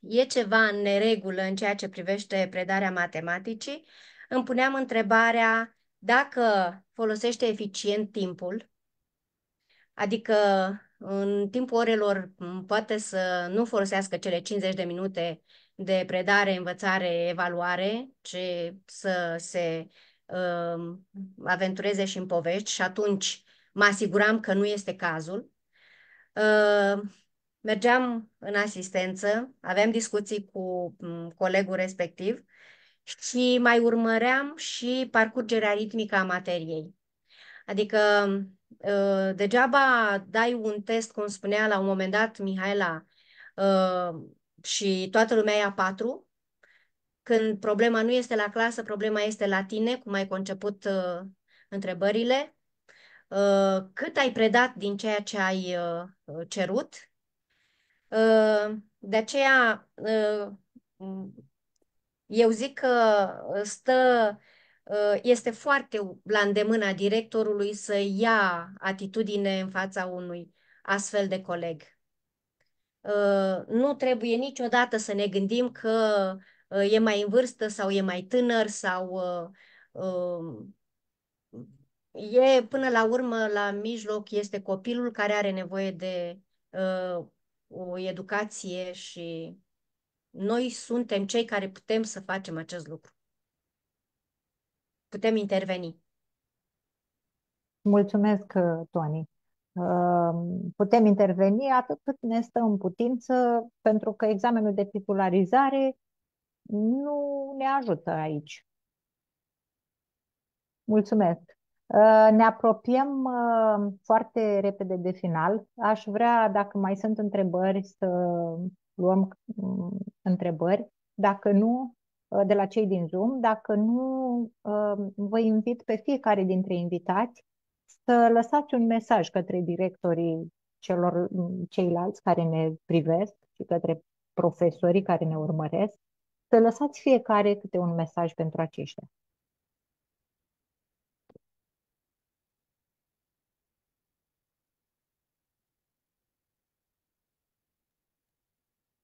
e ceva în neregulă în ceea ce privește predarea matematicii, îmi puneam întrebarea dacă folosește eficient timpul, adică în timpul orelor poate să nu folosească cele 50 de minute de predare, învățare, evaluare, ci să se uh, aventureze și în povești și atunci mă asiguram că nu este cazul. Uh, mergeam în asistență, aveam discuții cu um, colegul respectiv și mai urmăream și parcurgerea ritmică a materiei. Adică uh, degeaba dai un test, cum spunea la un moment dat Mihaela, uh, și toată lumea ia patru, când problema nu este la clasă, problema este la tine, cum ai conceput uh, întrebările, uh, cât ai predat din ceea ce ai uh, cerut. Uh, de aceea, uh, eu zic că stă, uh, este foarte la îndemâna directorului să ia atitudine în fața unui astfel de coleg. Uh, nu trebuie niciodată să ne gândim că uh, e mai în vârstă sau e mai tânăr sau e până la urmă la mijloc este copilul care are nevoie de o educație și noi suntem cei care putem să facem acest lucru. Putem interveni. Mulțumesc, Toni. Ehm, putem interveni atât cât ne stă în putință, pentru că examenul de titularizare nu ne ajută aici. Mulțumesc. Ehm, ne apropiem ehm, foarte repede de final. Aș vrea, dacă mai sunt întrebări, să luăm mm, întrebări. Dacă nu, de la cei din Zoom. Dacă nu, vă invit pe fiecare dintre invitați să lăsați un mesaj către directorii celor ceilalți care ne privesc și către profesorii care ne urmăresc, să lăsați fiecare câte un mesaj pentru aceștia.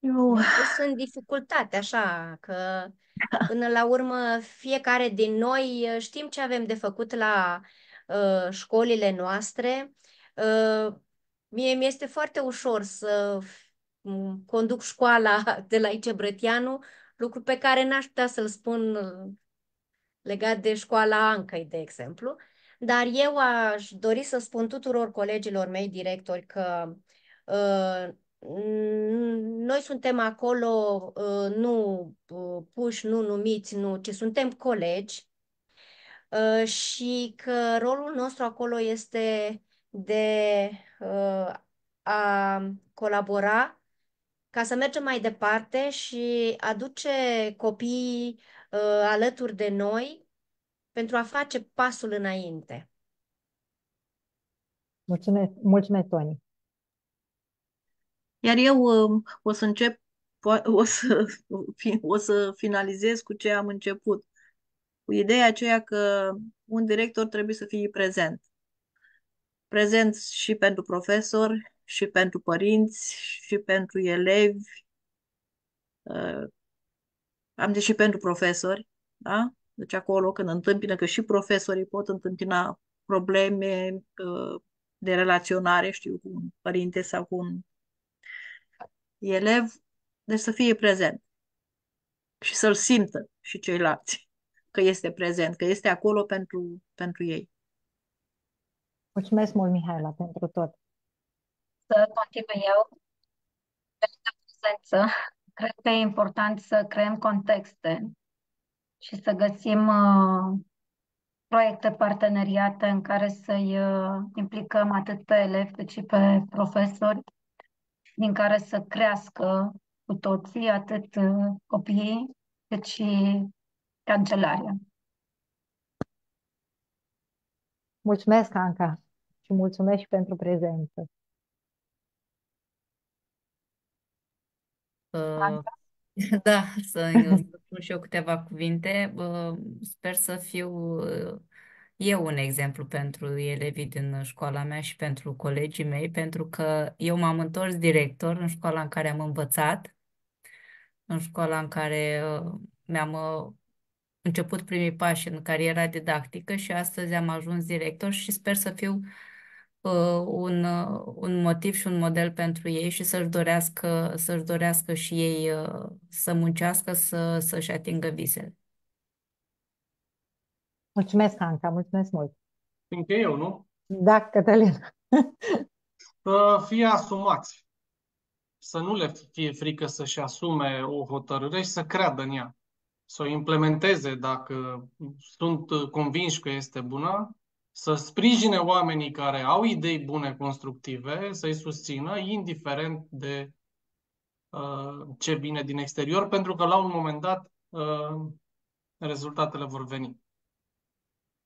Eu... Sunt *laughs* dificultate, așa, că până la urmă fiecare din noi știm ce avem de făcut la Uh, școlile noastre. Uh, mie mi-este foarte ușor să conduc școala *laughs* de la Ice Brătianu, lucru pe care n-aș putea să-l spun uh, legat de școala Ancăi, de exemplu. Dar eu aș dori să spun tuturor colegilor mei directori că uh, noi suntem acolo uh, nu uh, puși, nu numiți, nu, ci suntem colegi Uh, și că rolul nostru acolo este de uh, a colabora ca să mergem mai departe și aduce copiii uh, alături de noi pentru a face pasul înainte. Mulțumesc, mulțumesc Toni. Iar eu um, o să încep, o să, o să finalizez cu ce am început cu ideea aceea că un director trebuie să fie prezent. Prezent și pentru profesori, și pentru părinți, și pentru elevi, uh, am zis și pentru profesori, da? Deci acolo când întâmpină, că și profesorii pot întâmpina probleme uh, de relaționare, știu, cu un părinte sau cu un elev, deci să fie prezent și să-l simtă și ceilalți că este prezent, că este acolo pentru, pentru ei. Mulțumesc mult, Mihaela, pentru tot. Să continui eu. Pe prezență, cred că e important să creăm contexte și să găsim uh, proiecte parteneriate în care să-i uh, implicăm atât pe elevi cât și pe profesori, din care să crească cu toții, atât uh, copiii cât și Cancelaria. Mulțumesc, Anca, și mulțumesc și pentru prezență. Uh, *laughs* da, să, să *laughs* spun și eu câteva cuvinte. Uh, sper să fiu uh, eu un exemplu pentru elevii din școala mea și pentru colegii mei, pentru că eu m-am întors director în școala în care am învățat, în școala în care uh, mi-am uh, început primii pași în cariera didactică și astăzi am ajuns director și sper să fiu uh, un, uh, un motiv și un model pentru ei și să-și dorească, să-și dorească și ei uh, să muncească, să, să-și atingă visele. Mulțumesc, Anca, mulțumesc mult. Încă eu, nu? Da, Cătălin. *laughs* Să fie asumați. Să nu le fie frică să-și asume o hotărâre și să creadă în ea să o implementeze dacă sunt convinși că este bună să sprijine oamenii care au idei bune, constructive, să-i susțină, indiferent de uh, ce vine din exterior, pentru că la un moment dat uh, rezultatele vor veni.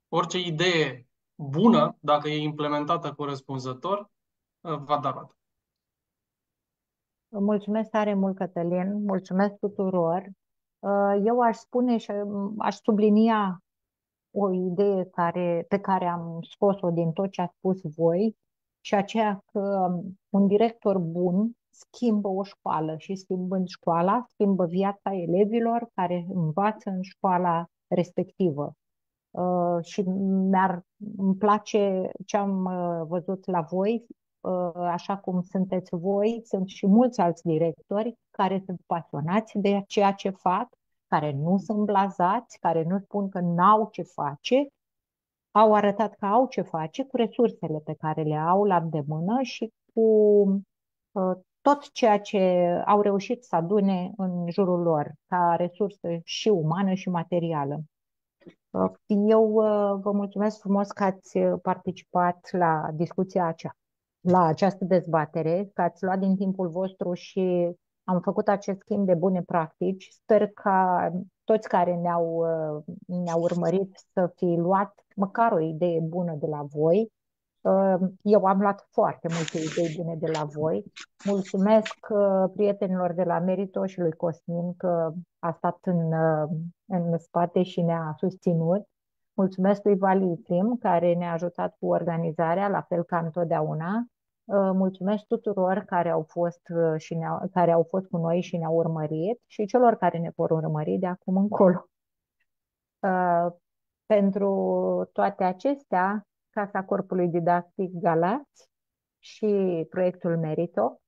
Orice idee bună, dacă e implementată corespunzător, uh, va da roată. Mulțumesc tare mult, Cătălin, mulțumesc tuturor. Uh, eu aș spune și uh, aș sublinia o idee care, pe care am scos-o din tot ce ați spus voi, și aceea că un director bun schimbă o școală și schimbând școala, schimbă viața elevilor care învață în școala respectivă. Uh, și mi-ar, îmi place ce am uh, văzut la voi, uh, așa cum sunteți voi, sunt și mulți alți directori care sunt pasionați de ceea ce fac care nu sunt blazați, care nu spun că n-au ce face, au arătat că au ce face cu resursele pe care le au la îndemână și cu uh, tot ceea ce au reușit să adune în jurul lor, ca resursă și umană și materială. Uh, eu uh, vă mulțumesc frumos că ați participat la discuția aceea, la această dezbatere, că ați luat din timpul vostru și am făcut acest schimb de bune practici. Sper ca toți care ne-au, uh, ne-au urmărit să fi luat măcar o idee bună de la voi. Uh, eu am luat foarte multe idei bune de la voi. Mulțumesc uh, prietenilor de la Merito și lui Cosmin că a stat în, în spate și ne-a susținut. Mulțumesc lui Vali Trim, care ne-a ajutat cu organizarea, la fel ca întotdeauna. Uh, mulțumesc tuturor care au fost uh, și ne care au fost cu noi și ne-au urmărit și celor care ne vor urmări de acum încolo. Uh, pentru toate acestea, Casa Corpului Didactic Galați și proiectul Merito,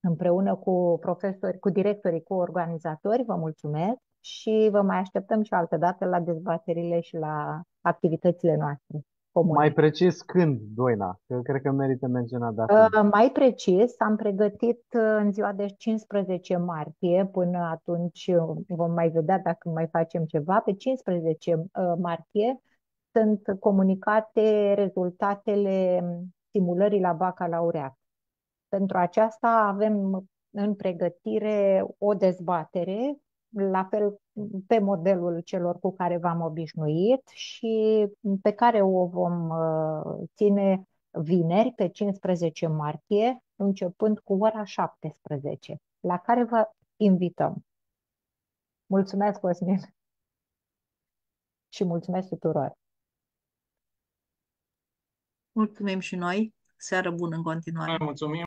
împreună cu profesori, cu directorii, cu organizatori, vă mulțumesc și vă mai așteptăm și altă dată la dezbaterile și la activitățile noastre comune. Mai precis când, Doina? Că cred că merită menționat de uh, Mai precis, am pregătit uh, în ziua de 15 martie, până atunci uh, vom mai vedea dacă mai facem ceva. Pe 15 uh, martie sunt comunicate rezultatele simulării la bacalaureat. Pentru aceasta avem în pregătire o dezbatere la fel pe modelul celor cu care v-am obișnuit și pe care o vom uh, ține vineri pe 15 martie, începând cu ora 17, la care vă invităm. Mulțumesc, Cosmin! Și mulțumesc tuturor! Mulțumim și noi! Seară bună în continuare! Mulțumim!